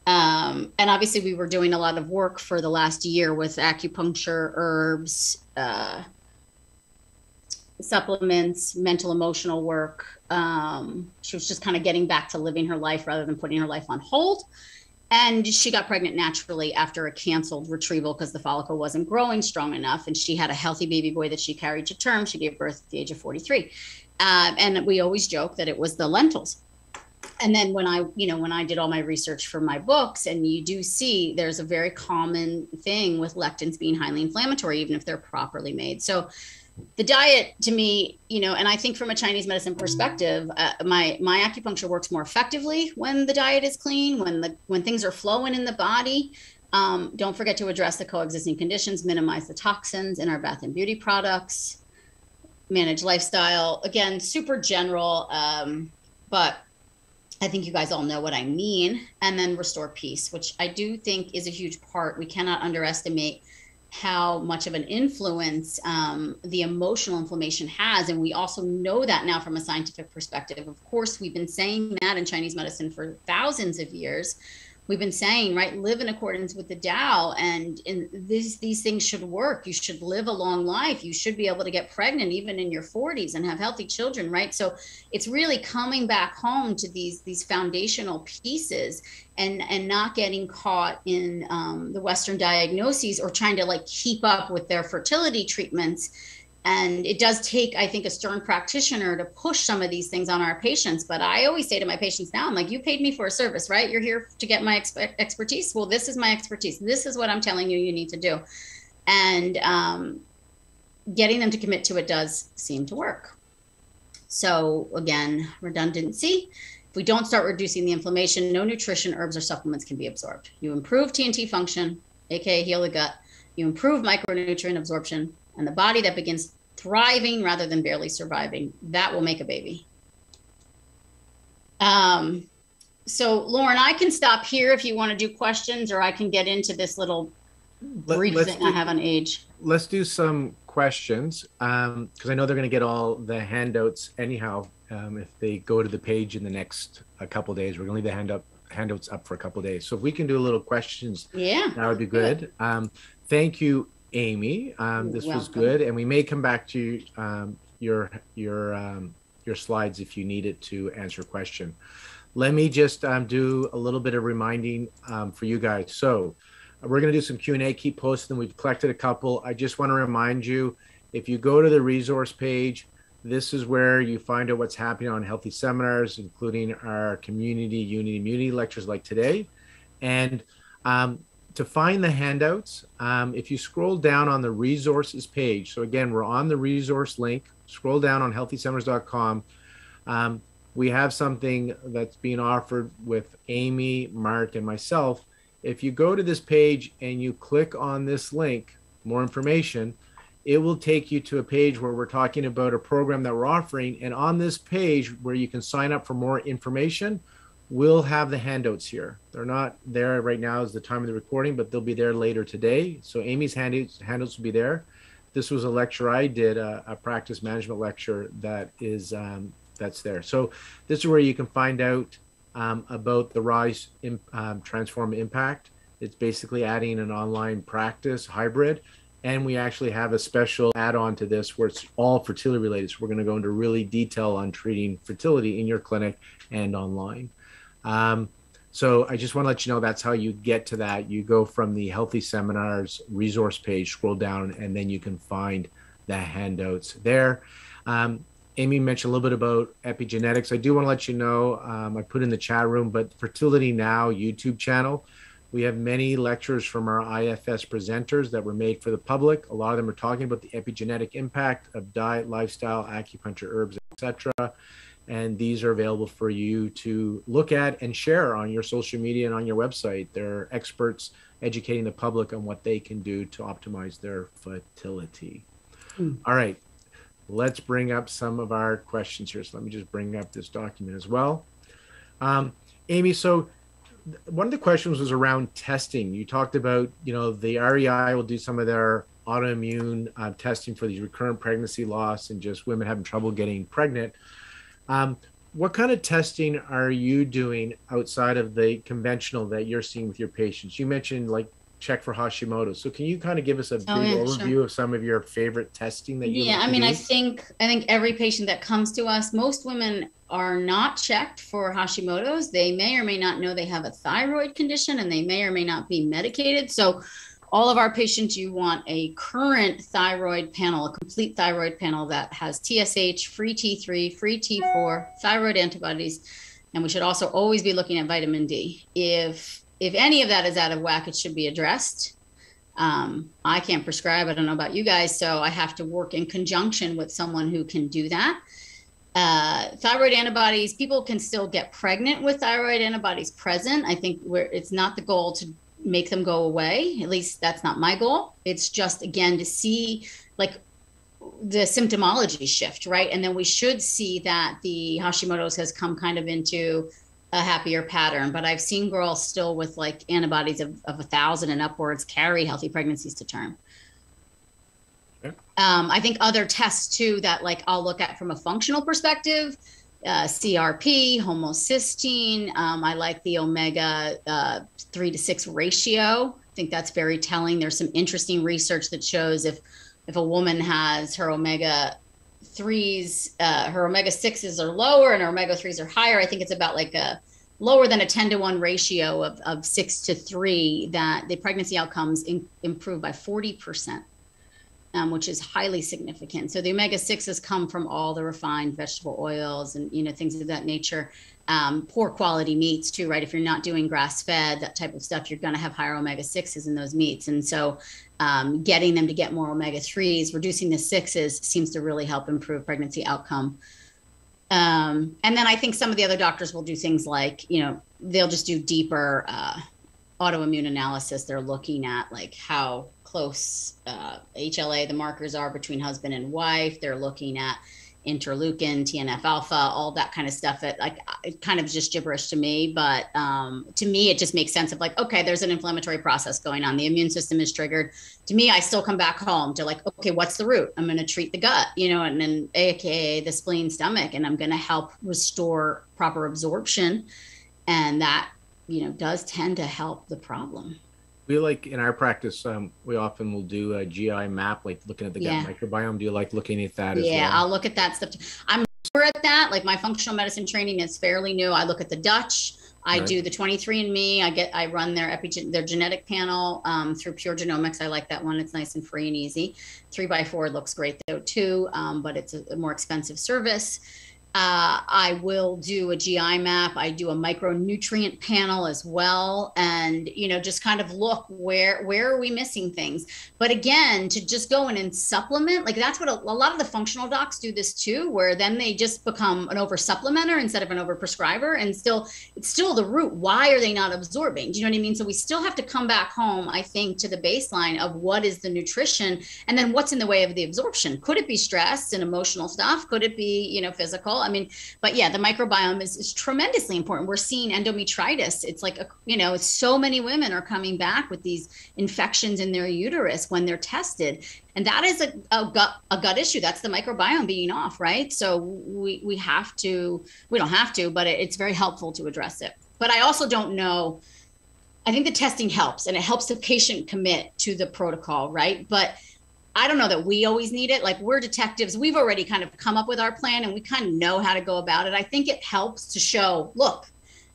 Um, and obviously, we were doing a lot of work for the last year with acupuncture, herbs, uh, supplements, mental emotional work. Um, she was just kind of getting back to living her life rather than putting her life on hold. And she got pregnant naturally after a canceled retrieval because the follicle wasn't growing strong enough. And she had a healthy baby boy that she carried to term. She gave birth at the age of 43. Uh, and we always joke that it was the lentils and then when I, you know, when I did all my research for my books, and you do see there's a very common thing with lectins being highly inflammatory, even if they're properly made. So the diet to me you know and i think from a chinese medicine perspective uh, my my acupuncture works more effectively when the diet is clean when the when things are flowing in the body. Um, don't forget to address the coexisting conditions minimize the toxins in our bath and beauty products manage lifestyle. Again super general um, but i think you guys all know what i mean. And then restore peace which i do think is a huge part. We cannot underestimate how much of an influence um, the emotional inflammation has. And we also know that now from a scientific perspective. Of course, we've been saying that in Chinese medicine for thousands of years we've been saying, right? Live in accordance with the Tao, and in these these things should work. You should live a long life. You should be able to get pregnant even in your 40s and have healthy children, right? So it's really coming back home to these these foundational pieces and and not getting caught in um, the Western diagnoses or trying to like keep up with their fertility treatments and it does take i think a stern practitioner to push some of these things on our patients. But i always say to my patients now i'm like you paid me for a service right? You're here to get my exp- expertise? Well this is my expertise. This is what i'm telling you you need to do. And um, getting them to commit to it does seem to work. So again redundancy. If we don't start reducing the inflammation no nutrition herbs or supplements can be absorbed. You improve tnt function aka heal the gut. You improve micronutrient absorption and the body that begins thriving rather than barely surviving, that will make a baby. Um, so, Lorne, I can stop here if you want to do questions, or I can get into this little brief Let, thing do, I have on age. Let's do some questions because um, I know they're going to get all the handouts anyhow. Um, if they go to the page in the next a couple days, we're going to leave the handout handouts up for a couple days. So if we can do a little questions, yeah, that would be good. good. Um, thank you, Aimee. Um, this was good, and we may come back to um, your your um, your slides if you need it to answer a question. Let me just um, do a little bit of reminding um, for you guys. So we're going to do some Q and A. Keep posting. We've collected a couple. I just want to remind you, if you go to the resource page, this is where you find out what's happening on healthy seminars, including our community unity immunity lectures like today, and um, to find the handouts, um, if you scroll down on the resources page, so again, we're on the resource link, scroll down on healthyseminars.com. Um, we have something that's being offered with Aimee, Marc, and myself. If you go to this page and you click on this link, more information, it will take you to a page where we're talking about a program that we're offering. And on this page, where you can sign up for more information, We'll have the handouts here. They're not there right now as the time of the recording, but they'll be there later today. So Aimee's handouts, handouts will be there. This was a lecture I did, a, a practice management lecture that is um, that's there. So this is where you can find out um, about the Rise in, um, Transform Impact. It's basically adding an online practice hybrid. And we actually have a special add on to this where it's all fertility related. So we're going to go into really detail on treating fertility in your clinic and online. Um, so I just want to let you know that's how you get to that. You go from the Healthy Seminars resource page, scroll down, and then you can find the handouts there. Um, Aimee mentioned a little bit about epigenetics. I do want to let you know, um, I put in the chat room, but Fertility Now YouTube channel, we have many lectures from our IFS presenters that were made for the public. A lot of them are talking about the epigenetic impact of diet, lifestyle, acupuncture, herbs, etc and these are available for you to look at and share on your social media and on your website. They're experts educating the public on what they can do to optimize their fertility. Mm. All right, let's bring up some of our questions here. So let me just bring up this document as well. Um, Aimee, so one of the questions was around testing. You talked about, you know, the REI will do some of their autoimmune uh, testing for these recurrent pregnancy loss and just women having trouble getting pregnant. Um, what kind of testing are you doing outside of the conventional that you're seeing with your patients? You mentioned like check for Hashimoto. So can you kind of give us a big oh, yeah, overview sure. of some of your favorite testing that you? Yeah, I mean, I think I think every patient that comes to us, most women are not checked for Hashimoto's. They may or may not know they have a thyroid condition, and they may or may not be medicated. So all of our patients, you want a current thyroid panel, a complete thyroid panel that has TSH, free T3, free T4, thyroid antibodies, and we should also always be looking at vitamin D. If if any of that is out of whack, it should be addressed. Um, I can't prescribe. I don't know about you guys, so I have to work in conjunction with someone who can do that. Uh, thyroid antibodies, people can still get pregnant with thyroid antibodies present. I think it's not the goal to make them go away. At least that's not my goal. It's just again to see like the symptomology shift, right? And then we should see that the Hashimoto's has come kind of into a happier pattern. But I've seen girls still with like antibodies of, of a thousand and upwards carry healthy pregnancies to term. Okay. Um, I think other tests too that like I'll look at from a functional perspective, uh, CRP, homocysteine. Um, I like the omega uh, three to six ratio. I think that's very telling. There's some interesting research that shows if if a woman has her omega threes, uh, her omega sixes are lower and her omega threes are higher. I think it's about like a lower than a 10 to 1 ratio of, of six to three that the pregnancy outcomes in, improve by 40%. Um, which is highly significant. So the omega sixes come from all the refined vegetable oils and you know things of that nature um, poor quality meats too, right? If you're not doing grass fed, that type of stuff, you're going to have higher omega 6s in those meats. And so um, getting them to get more omega 3s, reducing the 6s seems to really help improve pregnancy outcome. Um, and then I think some of the other doctors will do things like, you know, they'll just do deeper uh, autoimmune analysis. They're looking at like how close uh, HLA, the markers are between husband and wife. They're looking at interleukin, TNF alpha, all that kind of stuff. It like it kind of just gibberish to me, but um, to me it just makes sense of like, okay, there's an inflammatory process going on. The immune system is triggered. To me, I still come back home to like, okay, what's the root? I'm going to treat the gut, you know, and then AKA the spleen, stomach, and I'm going to help restore proper absorption, and that you know does tend to help the problem we like in our practice um, we often will do a gi map like looking at the yeah. gut microbiome do you like looking at that yeah well? i'll look at that stuff too. i'm newer at that like my functional medicine training is fairly new i look at the dutch I right. do the 23andMe. I get I run their epigen their genetic panel um, through Pure Genomics. I like that one. It's nice and free and easy. Three by four looks great though too, um, but it's a, a more expensive service. Uh, I will do a GI map. I do a micronutrient panel as well, and you know, just kind of look where where are we missing things. But again, to just go in and supplement, like that's what a, a lot of the functional docs do this too, where then they just become an over supplementer instead of an over prescriber, and still it's still the root. Why are they not absorbing? Do you know what I mean? So we still have to come back home, I think, to the baseline of what is the nutrition, and then what's in the way of the absorption. Could it be stress and emotional stuff? Could it be you know physical? I mean, but yeah, the microbiome is, is tremendously important. We're seeing endometritis. It's like, a, you know, so many women are coming back with these infections in their uterus when they're tested. And that is a, a gut a gut issue. That's the microbiome being off, right? So we we have to we don't have to, but it, it's very helpful to address it. But I also don't know. I think the testing helps and it helps the patient commit to the protocol, right? But I don't know that we always need it. Like we're detectives, we've already kind of come up with our plan and we kind of know how to go about it. I think it helps to show, look,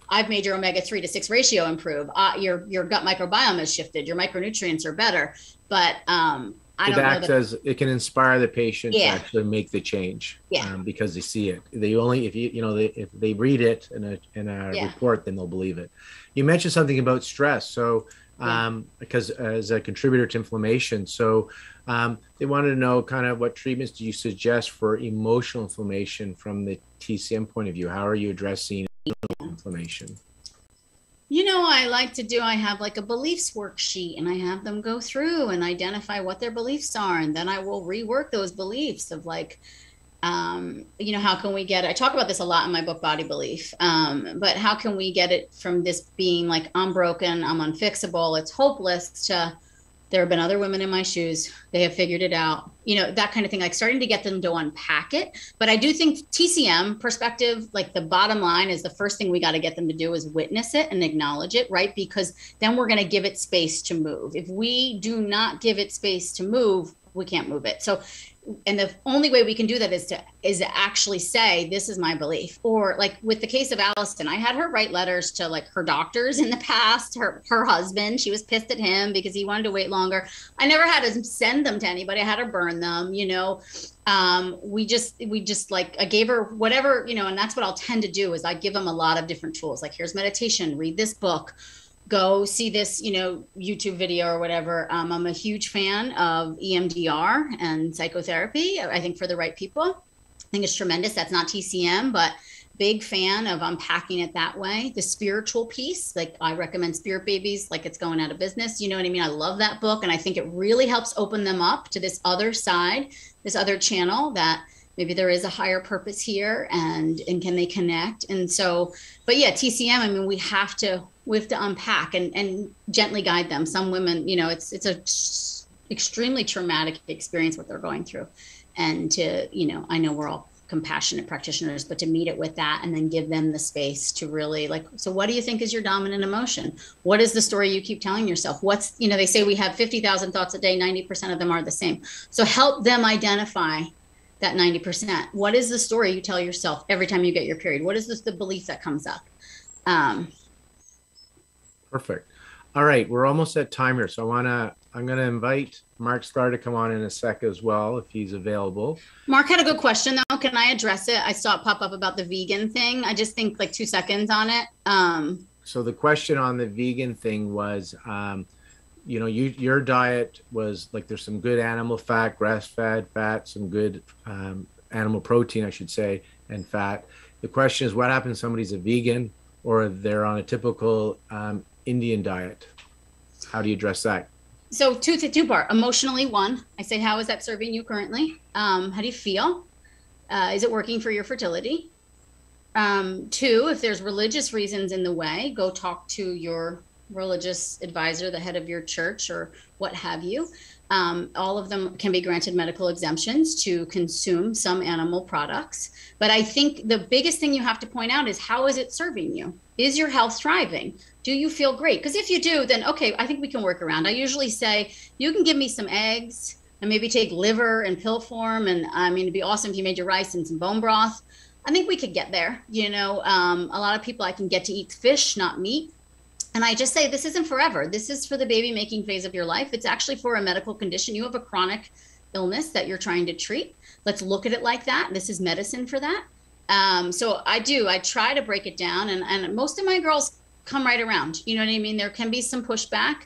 I've made your omega three to six ratio improve. Uh, your your gut microbiome has shifted. Your micronutrients are better. But um, I it acts as it can inspire the patient yeah. to actually make the change. Yeah. Um, because they see it. They only if you you know they, if they read it in a in a yeah. report, then they'll believe it. You mentioned something about stress. So um, because as a contributor to inflammation. So um, they wanted to know kind of what treatments do you suggest for emotional inflammation from the TCM point of view? How are you addressing inflammation? You know, I like to do, I have like a beliefs worksheet and I have them go through and identify what their beliefs are. And then I will rework those beliefs of like, um, you know, how can we get, I talk about this a lot in my book, Body Belief, um, but how can we get it from this being like, I'm broken, I'm unfixable, it's hopeless to, there have been other women in my shoes. They have figured it out, you know, that kind of thing, like starting to get them to unpack it. But I do think TCM perspective, like the bottom line is the first thing we got to get them to do is witness it and acknowledge it, right? Because then we're going to give it space to move. If we do not give it space to move, we can't move it. So and the only way we can do that is to is to actually say this is my belief. Or like with the case of allison i had her write letters to like her doctors in the past her her husband. She was pissed at him because he wanted to wait longer. I never had to send them to anybody. I had to burn them you know? Um, we just we just like i gave her whatever you know and that's what i'll tend to do is i give them a lot of different tools. Like here's meditation read this book go see this, you know, YouTube video or whatever. Um, I'm a huge fan of EMDR and psychotherapy. I think for the right people, I think it's tremendous. That's not TCM, but big fan of unpacking it that way. The spiritual piece, like I recommend Spirit Babies, like it's going out of business. You know what I mean? I love that book, and I think it really helps open them up to this other side, this other channel that maybe there is a higher purpose here and and can they connect and so but yeah tcm i mean we have to we have to unpack and, and gently guide them. Some women, you know, it's it's a extremely traumatic experience what they're going through, and to you know, I know we're all compassionate practitioners, but to meet it with that and then give them the space to really like. So, what do you think is your dominant emotion? What is the story you keep telling yourself? What's you know, they say we have fifty thousand thoughts a day, ninety percent of them are the same. So help them identify that 90%. What is the story you tell yourself every time you get your period? What is this, the belief that comes up? Um, Perfect. All right, we're almost at time here, so I want to. I'm going to invite Marc Sklar to come on in a sec as well, if he's available. Marc had a good question though. Can I address it? I saw it pop up about the vegan thing. I just think like two seconds on it. Um, so the question on the vegan thing was, um, you know, you, your diet was like there's some good animal fat, grass-fed fat, some good um, animal protein, I should say, and fat. The question is, what happens if somebody's a vegan or they're on a typical um, Indian diet? How do you address that? So two to two part. Emotionally, one, I say, how is that serving you currently? Um, how do you feel? Uh, is it working for your fertility? Um, two, if there's religious reasons in the way, go talk to your religious advisor, the head of your church, or what have you. Um, all of them can be granted medical exemptions to consume some animal products. But I think the biggest thing you have to point out is how is it serving you? Is your health thriving? Do you feel great? Because if you do, then okay, I think we can work around. I usually say, you can give me some eggs and maybe take liver and pill form. And I mean, it'd be awesome if you made your rice and some bone broth. I think we could get there. You know, um, a lot of people I can get to eat fish, not meat. And I just say this isn't forever. This is for the baby making phase of your life. It's actually for a medical condition. You have a chronic illness that you're trying to treat. Let's look at it like that. This is medicine for that. Um, so I do. I try to break it down, and and most of my girls come right around. You know what I mean? There can be some pushback,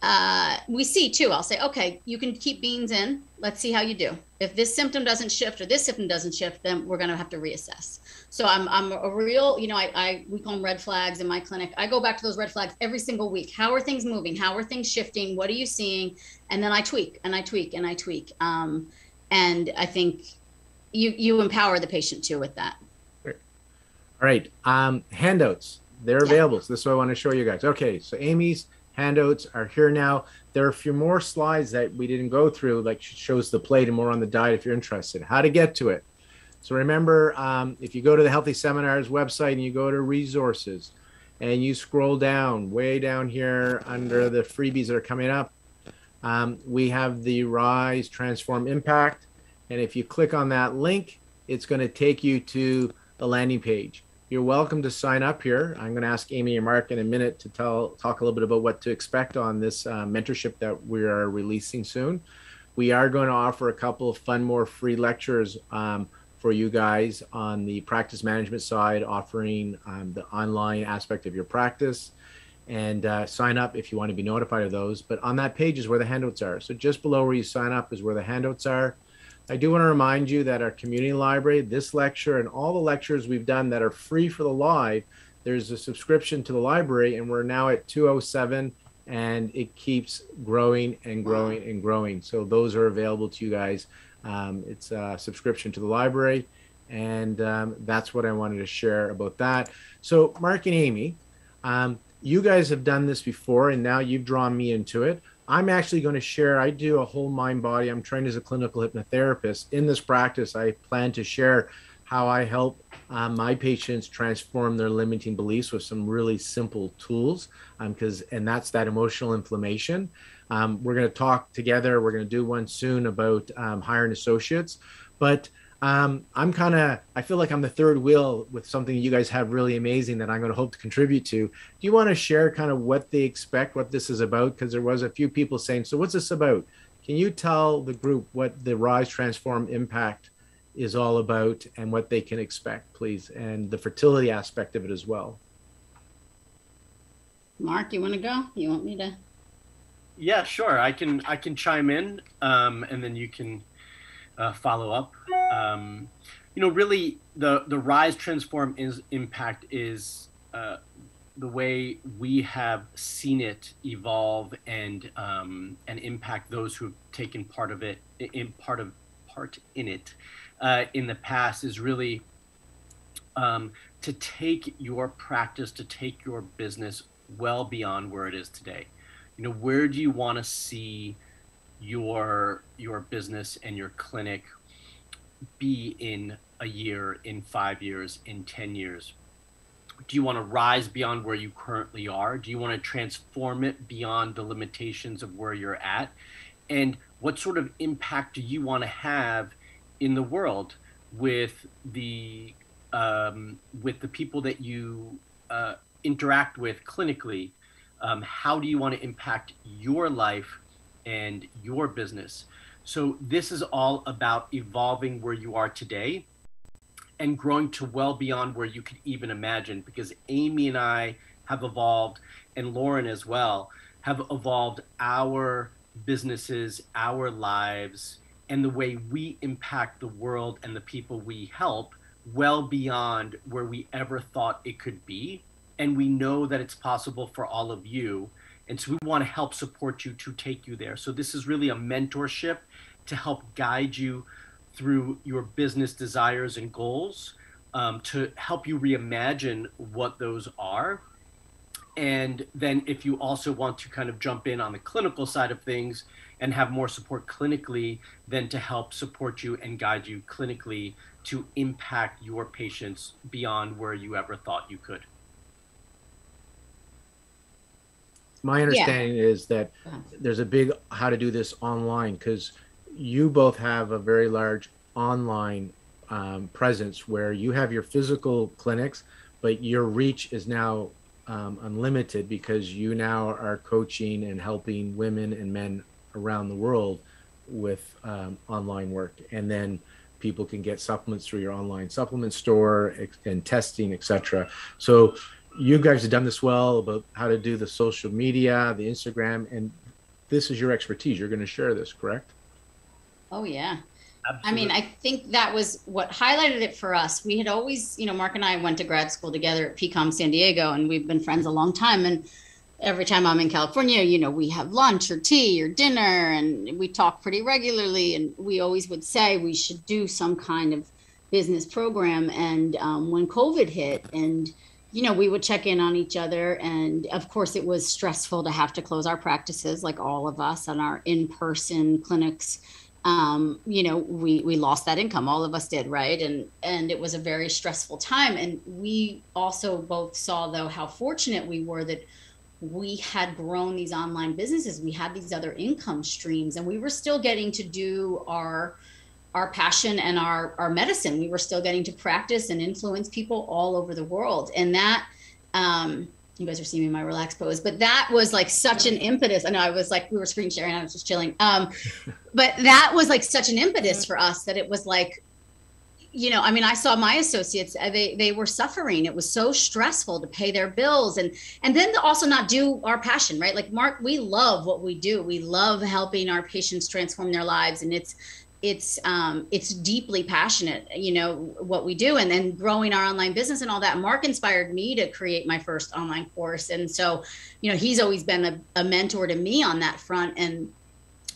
uh, we see too. I'll say, okay, you can keep beans in. Let's see how you do. If this symptom doesn't shift or this symptom doesn't shift, then we're going to have to reassess. So I'm, I'm a real, you know, I, I, we call them red flags in my clinic. I go back to those red flags every single week. How are things moving? How are things shifting? What are you seeing? And then I tweak and I tweak and I tweak. Um, and I think you, you empower the patient too with that. All right. Um, handouts, they're available. So this is what I want to show you guys. Okay. So Aimee's handouts are here now. There are a few more slides that we didn't go through, like she shows the plate and more on the diet if you're interested. How to get to it. So remember, um, if you go to the Healthy Seminars website and you go to resources and you scroll down, way down here under the freebies that are coming up, um, we have the Rise Transform Impact. And if you click on that link, it's going to take you to the landing page. You're welcome to sign up here. I'm going to ask Aimee and Marc in a minute to tell talk a little bit about what to expect on this uh, mentorship that we are releasing soon. We are going to offer a couple of fun, more free lectures um, for you guys on the practice management side, offering um, the online aspect of your practice. And uh, sign up if you want to be notified of those. But on that page is where the handouts are. So just below where you sign up is where the handouts are. I do want to remind you that our community library, this lecture, and all the lectures we've done that are free for the live, there's a subscription to the library, and we're now at 207, and it keeps growing and growing and growing. So those are available to you guys. Um, it's a subscription to the library, and um, that's what I wanted to share about that. So, Marc and Aimee, um, you guys have done this before, and now you've drawn me into it. I'm actually going to share. I do a whole mind body. I'm trained as a clinical hypnotherapist. In this practice, I plan to share how I help uh, my patients transform their limiting beliefs with some really simple tools because um, and that's that emotional inflammation um, we're going to talk together we're going to do one soon about um, hiring associates but um, i'm kind of i feel like i'm the third wheel with something you guys have really amazing that i'm going to hope to contribute to do you want to share kind of what they expect what this is about because there was a few people saying so what's this about can you tell the group what the rise transform impact is all about and what they can expect, please, and the fertility aspect of it as well. Marc, you want to go? You want me to? Yeah, sure. I can I can chime in, um, and then you can uh, follow up. Um, you know, really, the the rise transform is impact is uh, the way we have seen it evolve and um, and impact those who have taken part of it in part of part in it uh, in the past is really um, to take your practice, to take your business well beyond where it is today. You know, where do you want to see your your business and your clinic be in a year, in five years, in ten years? Do you want to rise beyond where you currently are? Do you want to transform it beyond the limitations of where you're at? And what sort of impact do you want to have in the world with the um, with the people that you uh, interact with clinically. Um, how do you want to impact your life and your business? So this is all about evolving where you are today and growing to well beyond where you could even imagine. Because Aimee and I have evolved, and Lorne as well, have evolved our businesses, our lives and the way we impact the world and the people we help well beyond where we ever thought it could be. And we know that it's possible for all of you. And so we want to help support you to take you there. So this is really a mentorship to help guide you through your business desires and goals, um, to help you reimagine what those are. And then if you also want to kind of jump in on the clinical side of things, and have more support clinically then to help support you and guide you clinically to impact your patients beyond where you ever thought you could. My understanding yeah. is that there's a big how to do this online because you both have a very large online um, presence where you have your physical clinics, but your reach is now um, unlimited because you now are coaching and helping women and men around the world with um, online work. And then people can get supplements through your online supplement store and testing etc so you guys have done this well about how to do the social media the instagram and this is your expertise you're going to share this correct oh yeah Absolutely. I mean, I think that was what highlighted it for us. We had always, you know, Marc and I went to grad school together at PCOM San Diego, and we've been friends a long time. And every time I'm in California, you know, we have lunch or tea or dinner and we talk pretty regularly. And we always would say we should do some kind of business program. And um, when COVID hit, and, you know, we would check in on each other. And of course, it was stressful to have to close our practices, like all of us on our in person clinics. Um, you know, we we lost that income. All of us did, right? And and it was a very stressful time. And we also both saw, though, how fortunate we were that we had grown these online businesses we had these other income streams and we were still getting to do our our passion and our our medicine. We were still getting to practice and influence people all over the world. And that um you guys are seeing me in my relaxed pose but that was like such an impetus. I know i was like we were screen sharing i was just chilling. Um (laughs) but that was like such an impetus for us that it was like you know i mean i saw my associates uh, they they were suffering. It was so stressful to pay their bills and and then to also not do our passion right? Like Marc we love what we do. We love helping our patients transform their lives and it's it's um it's deeply passionate you know what we do and then growing our online business and all that. Marc inspired me to create my first online course. And so you know he's always been a, a mentor to me on that front. And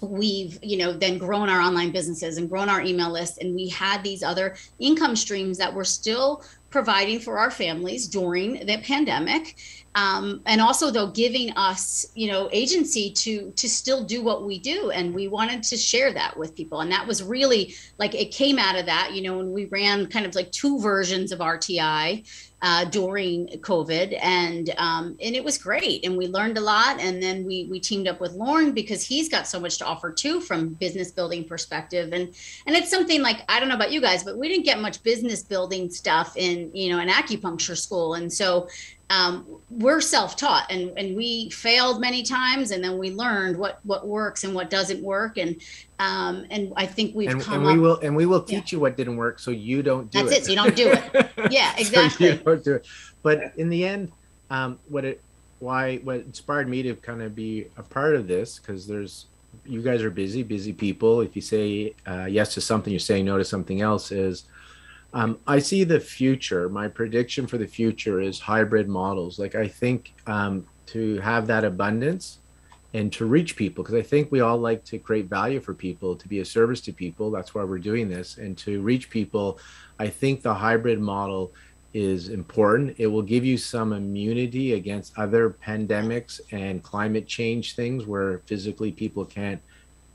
we've you know then grown our online businesses and grown our email list. And we had these other income streams that were still providing for our families during the pandemic. Um, and also though giving us you know agency to to still do what we do. And we wanted to share that with people. And that was really like it came out of that you know when we ran kind of like two versions of rti uh, during COVID, and um, and it was great, and we learned a lot. And then we we teamed up with Lorne because he's got so much to offer too from business building perspective, and and it's something like I don't know about you guys, but we didn't get much business building stuff in you know an acupuncture school, and so um, we're self-taught and, and we failed many times and then we learned what what works and what doesn't work and um, and I think we've and, come and we will and we will teach yeah. you what didn't work so you don't do it. That's it. it. So you don't do it. (laughs) Yeah, exactly. so you don't do it. But in the end, um, what it why what inspired me to kind of be a part of this because there's you guys are busy, busy people. If you say uh, yes to something, you're saying no to something else. Is um, I see the future. My prediction for the future is hybrid models. Like I think um, to have that abundance and to reach people, because I think we all like to create value for people, to be a service to people. That's why we're doing this. And to reach people, I think the hybrid model is important. It will give you some immunity against other pandemics and climate change things where physically people can't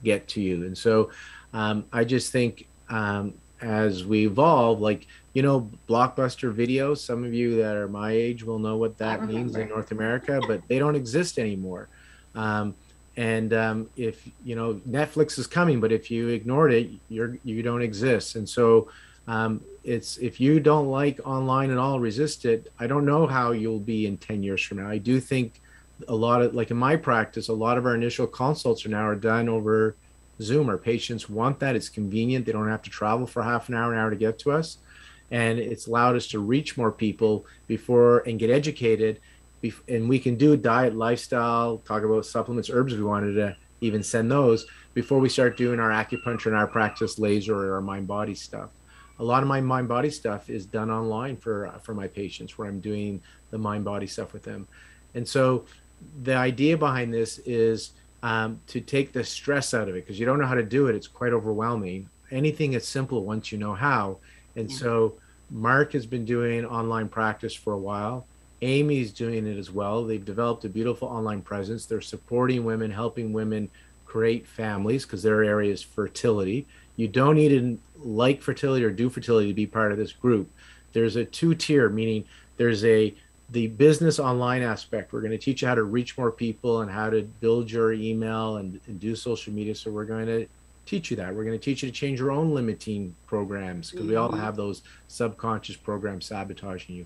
get to you. And so um, I just think um, as we evolve like you know blockbuster videos some of you that are my age will know what that means in north america but they don't exist anymore. Um, and um, if you know netflix is coming but if you ignored it you're you don't exist. And so um, it's if you don't like online at all resist it. I don't know how you'll be in 10 years from now. I do think a lot of like in my practice a lot of our initial consults are now are done over Zoom. Our patients want that. It's convenient. They don't have to travel for half an hour, an hour to get to us. And it's allowed us to reach more people before and get educated. And we can do diet, lifestyle, talk about supplements, herbs if we wanted to even send those before we start doing our acupuncture and our practice laser or our mind body stuff. A lot of my mind body stuff is done online for for my patients where I'm doing the mind body stuff with them. And so the idea behind this is um, to take the stress out of it because you don't know how to do it. It's quite overwhelming. Anything is simple once you know how. And yeah. so Marc has been doing online practice for a while. Aimee's doing it as well. They've developed a beautiful online presence. They're supporting women, helping women create families because their area is fertility. You don't need to like fertility or do fertility to be part of this group. There's a two tier, meaning there's a the business online aspect. We're going to teach you how to reach more people and how to build your email and, and do social media. So we're going to teach you that. We're going to teach you to change your own limiting programs because mm-hmm. we all mm-hmm. have those subconscious programs sabotaging you.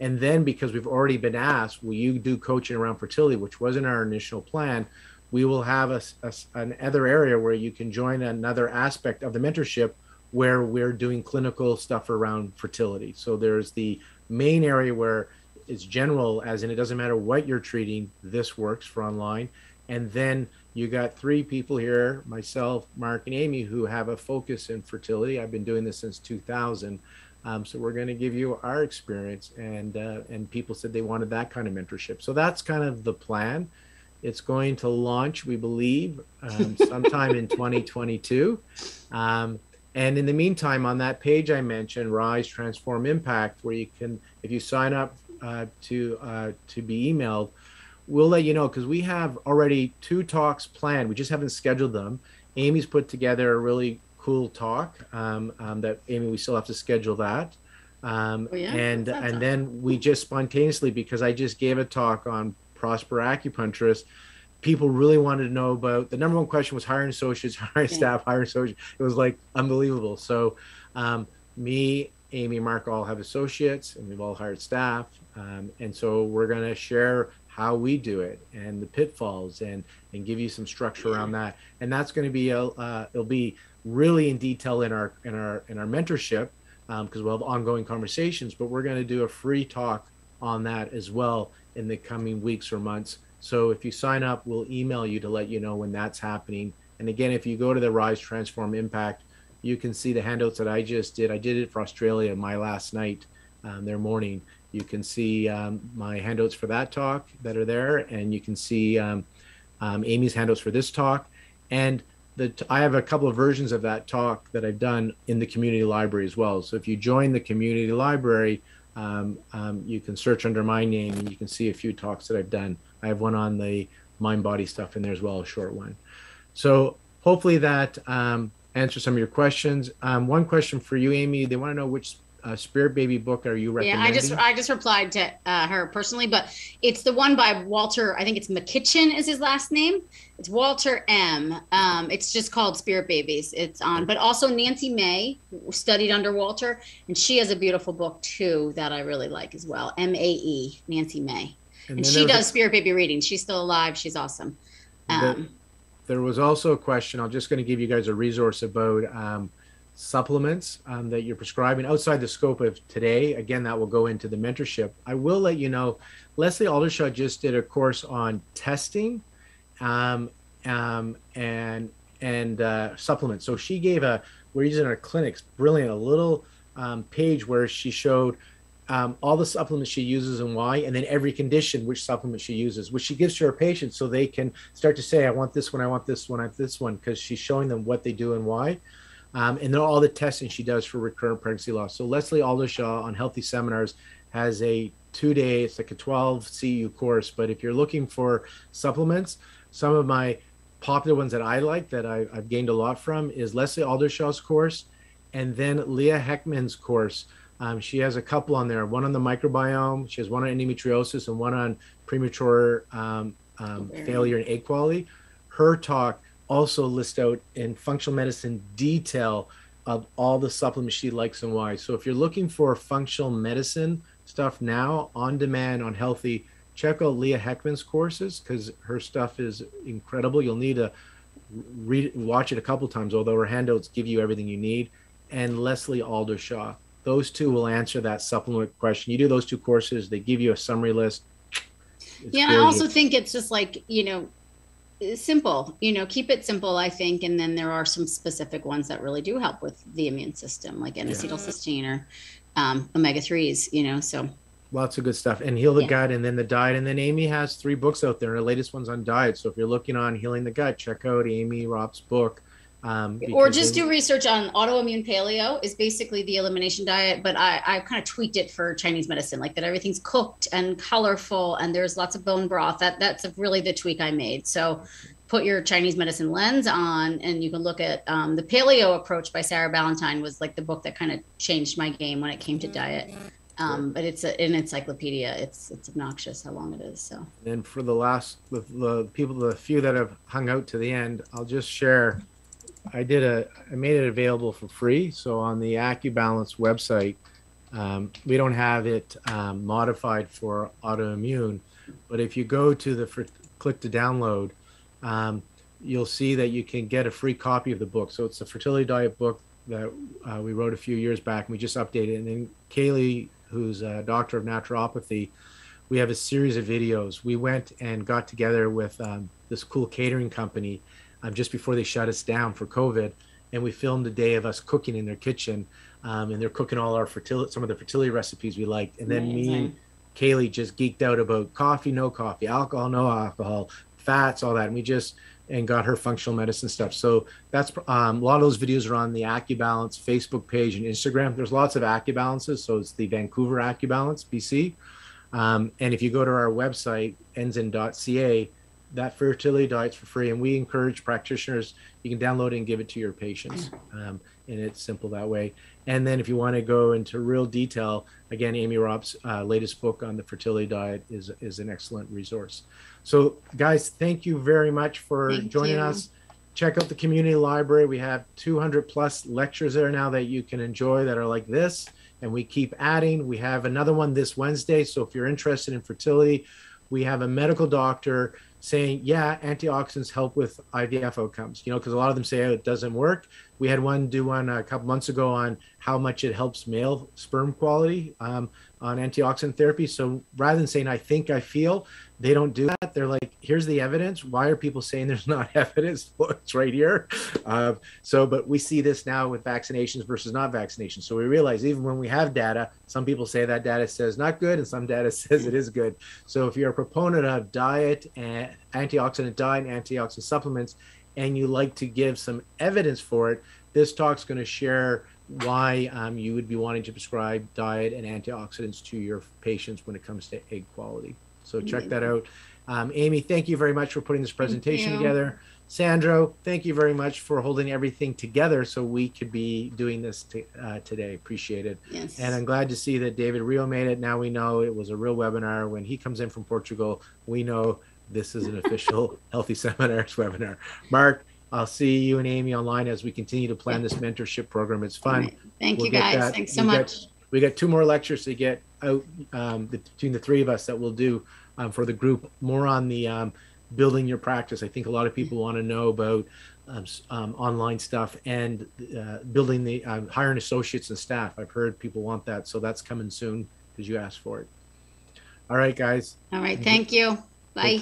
And then because we've already been asked, will you do coaching around fertility, which wasn't our initial plan, we will have a, a, another area where you can join another aspect of the mentorship where we're doing clinical stuff around fertility. So there's the main area where it's general as in it doesn't matter what you're treating this works for online. And then you got three people here myself Marc and Aimee who have a focus in fertility. I've been doing this since 2000 um, so we're going to give you our experience and uh, and people said they wanted that kind of mentorship. So that's kind of the plan. It's going to launch we believe um, (laughs) sometime in 2022 um, and in the meantime on that page i mentioned rise transform impact where you can if you sign up uh, to uh, to be emailed, we'll let you know because we have already two talks planned. We just haven't scheduled them. Aimee's put together a really cool talk um, um, that Aimee. We still have to schedule that. Um, oh, yeah? And and then we just spontaneously because I just gave a talk on Prosper Acupuncturist. People really wanted to know about the number one question was hiring associates, (laughs) hiring yeah. staff, hiring associates. It was like unbelievable. So um, me, Aimee, Marc all have associates, and we've all hired staff. Um, and so we're going to share how we do it and the pitfalls and and give you some structure around that. And that's going to be a uh, it'll be really in detail in our in our in our mentorship because um, we'll have ongoing conversations. But we're going to do a free talk on that as well in the coming weeks or months. So if you sign up, we'll email you to let you know when that's happening. And again, if you go to the Rise Transform Impact, you can see the handouts that I just did. I did it for Australia my last night, um, their morning, you can see um, my handouts for that talk that are there, and you can see um, um, Aimee's handouts for this talk. And the, I have a couple of versions of that talk that I've done in the community library as well. So if you join the community library, um, um, you can search under my name and you can see a few talks that I've done. I have one on the mind body stuff in there as well, a short one. So hopefully that um, answers some of your questions. Um, one question for you, Aimee. They want to know which uh, Spirit Baby book are you recommending? Yeah, I just I just replied to uh, her personally, but it's the one by Walter. I think it's Makichen is his last name. It's Walter M. Um, it's just called Spirit Babies. It's on, but also Nancy Mae studied under Walter, and she has a beautiful book too that I really like as well. M A E Nancy Mae, and, and she does a, Spirit Baby readings. She's still alive. She's awesome. Um, there was also a question. I'm just going to give you guys a resource about. Um, supplements um, that you're prescribing outside the scope of today. Again, that will go into the mentorship. I will let you know, Leslie Aldershaw just did a course on testing um, um, and and uh, supplements. So she gave a, we're using our clinics, brilliant, a little um, page where she showed um, all the supplements she uses and why, and then every condition which supplement she uses, which she gives to her patients so they can start to say, I want this one, I want this one, I want this one, because she's showing them what they do and why um, and then all the testing she does for recurrent pregnancy loss. So Leslie Aldershaw on Healthy Seminars has a two day, it's like a 12 CU course. But if you're looking for supplements, some of my popular ones that I like that I, have gained a lot from is Leslie Aldershaw's course and then Leah Hechtman's course. Um, she has a couple on there, one on the microbiome, she has one on endometriosis and one on premature um, um, failure and egg quality. Her talk also lists out in functional medicine detail of all the supplements she likes and why. So if you're looking for functional medicine stuff now on demand on healthy, check out Leah Hechtman's courses because her stuff is incredible. You'll need to read watch it a couple times, although her handouts give you everything you need. And Leslie Aldershaw. Those two will answer that supplement question. You do those two courses, they give you a summary list. It's yeah. I also think it's just like, you know, simple you know keep it simple i think and then there are some specific ones that really do help with the immune system like n-acetylcysteine or um, omega-3s you know so lots of good stuff and heal the yeah. gut and then the diet and then Aimee has three books out there her latest one's on diet so if you're looking on healing the gut check out Aimee Raupp's book um, or just do research on autoimmune paleo is basically the elimination diet, but I, I kind of tweaked it for Chinese medicine, like that everything's cooked and colorful and there's lots of bone broth. That that's really the tweak I made. So put your Chinese medicine lens on and you can look at um, the paleo approach by Sarah Ballantyne was like the book that kind of changed my game when it came to diet. Um, but it's a, an encyclopedia. It's it's obnoxious how long it is. So. And for the last, the, the people, the few that have hung out to the end, I'll just share I did a, I made it available for free. So on the Acubalance website, um, we don't have it um, modified for autoimmune, but if you go to the for, click to download, um, you'll see that you can get a free copy of the book. So it's a fertility diet book that uh, we wrote a few years back, and we just updated. And then Kaylee, who's a doctor of naturopathy, we have a series of videos. We went and got together with um, this cool catering company um, just before they shut us down for COVID, and we filmed a day of us cooking in their kitchen, um, and they're cooking all our fertility, some of the fertility recipes we liked, and then Amazing. me and Kaylee just geeked out about coffee, no coffee, alcohol, no alcohol, fats, all that, and we just and got her functional medicine stuff. So that's um, a lot of those videos are on the Acubalance Facebook page and Instagram. There's lots of Acubalances, so it's the Vancouver Acubalance BC. Um, and if you go to our website, ensign.ca, that fertility diet's for free and we encourage practitioners you can download it and give it to your patients um, and it's simple that way. And then if you want to go into real detail again Aimee Raupp's uh, latest book on the fertility diet is is an excellent resource. So guys thank you very much for thank joining you. us. Check out the community library. We have 200 plus lectures there now that you can enjoy that are like this and we keep adding. We have another one this wednesday so if you're interested in fertility we have a medical doctor saying, yeah, antioxidants help with IVF outcomes, you know, because a lot of them say oh, it doesn't work. We had one do one a couple months ago on how much it helps male sperm quality um, on antioxidant therapy. So rather than saying, I think I feel, they don't do that. They're like, here's the evidence. Why are people saying there's not (laughs) evidence? (laughs) Well, it's right here. Uh, so, but we see this now with vaccinations versus not vaccinations. So we realize even when we have data, some people say that data says not good and some data (laughs) says it is good. So if you're a proponent of diet and antioxidant diet and antioxidant supplements, and you like to give some evidence for it, this talk's going to share why um, you would be wanting to prescribe diet and antioxidants to your patients when it comes to egg quality. So check that out. Um, Aimee, thank you very much for putting this presentation together. Sandro, thank you very much for holding everything together so we could be doing this uh, today. Appreciate it. Yes. And I'm glad to see that David Rio made it. Now we know it was a real webinar. When he comes in from Portugal, we know this is an official (laughs) Healthy Seminars webinar. Marc, I'll see you and Aimee online as we continue to plan this mentorship program. It's fun. Right. Thank we'll you guys. That. Thanks so we much. Got, we got two more lectures to get out um, between the three of us that we'll do um, for the group, more on the um, building your practice. I think a lot of people want to know about um, um, online stuff and uh, building the um, hiring associates and staff. I've heard people want that, so that's coming soon because you asked for it. All right, guys. All right, thank you. Bye.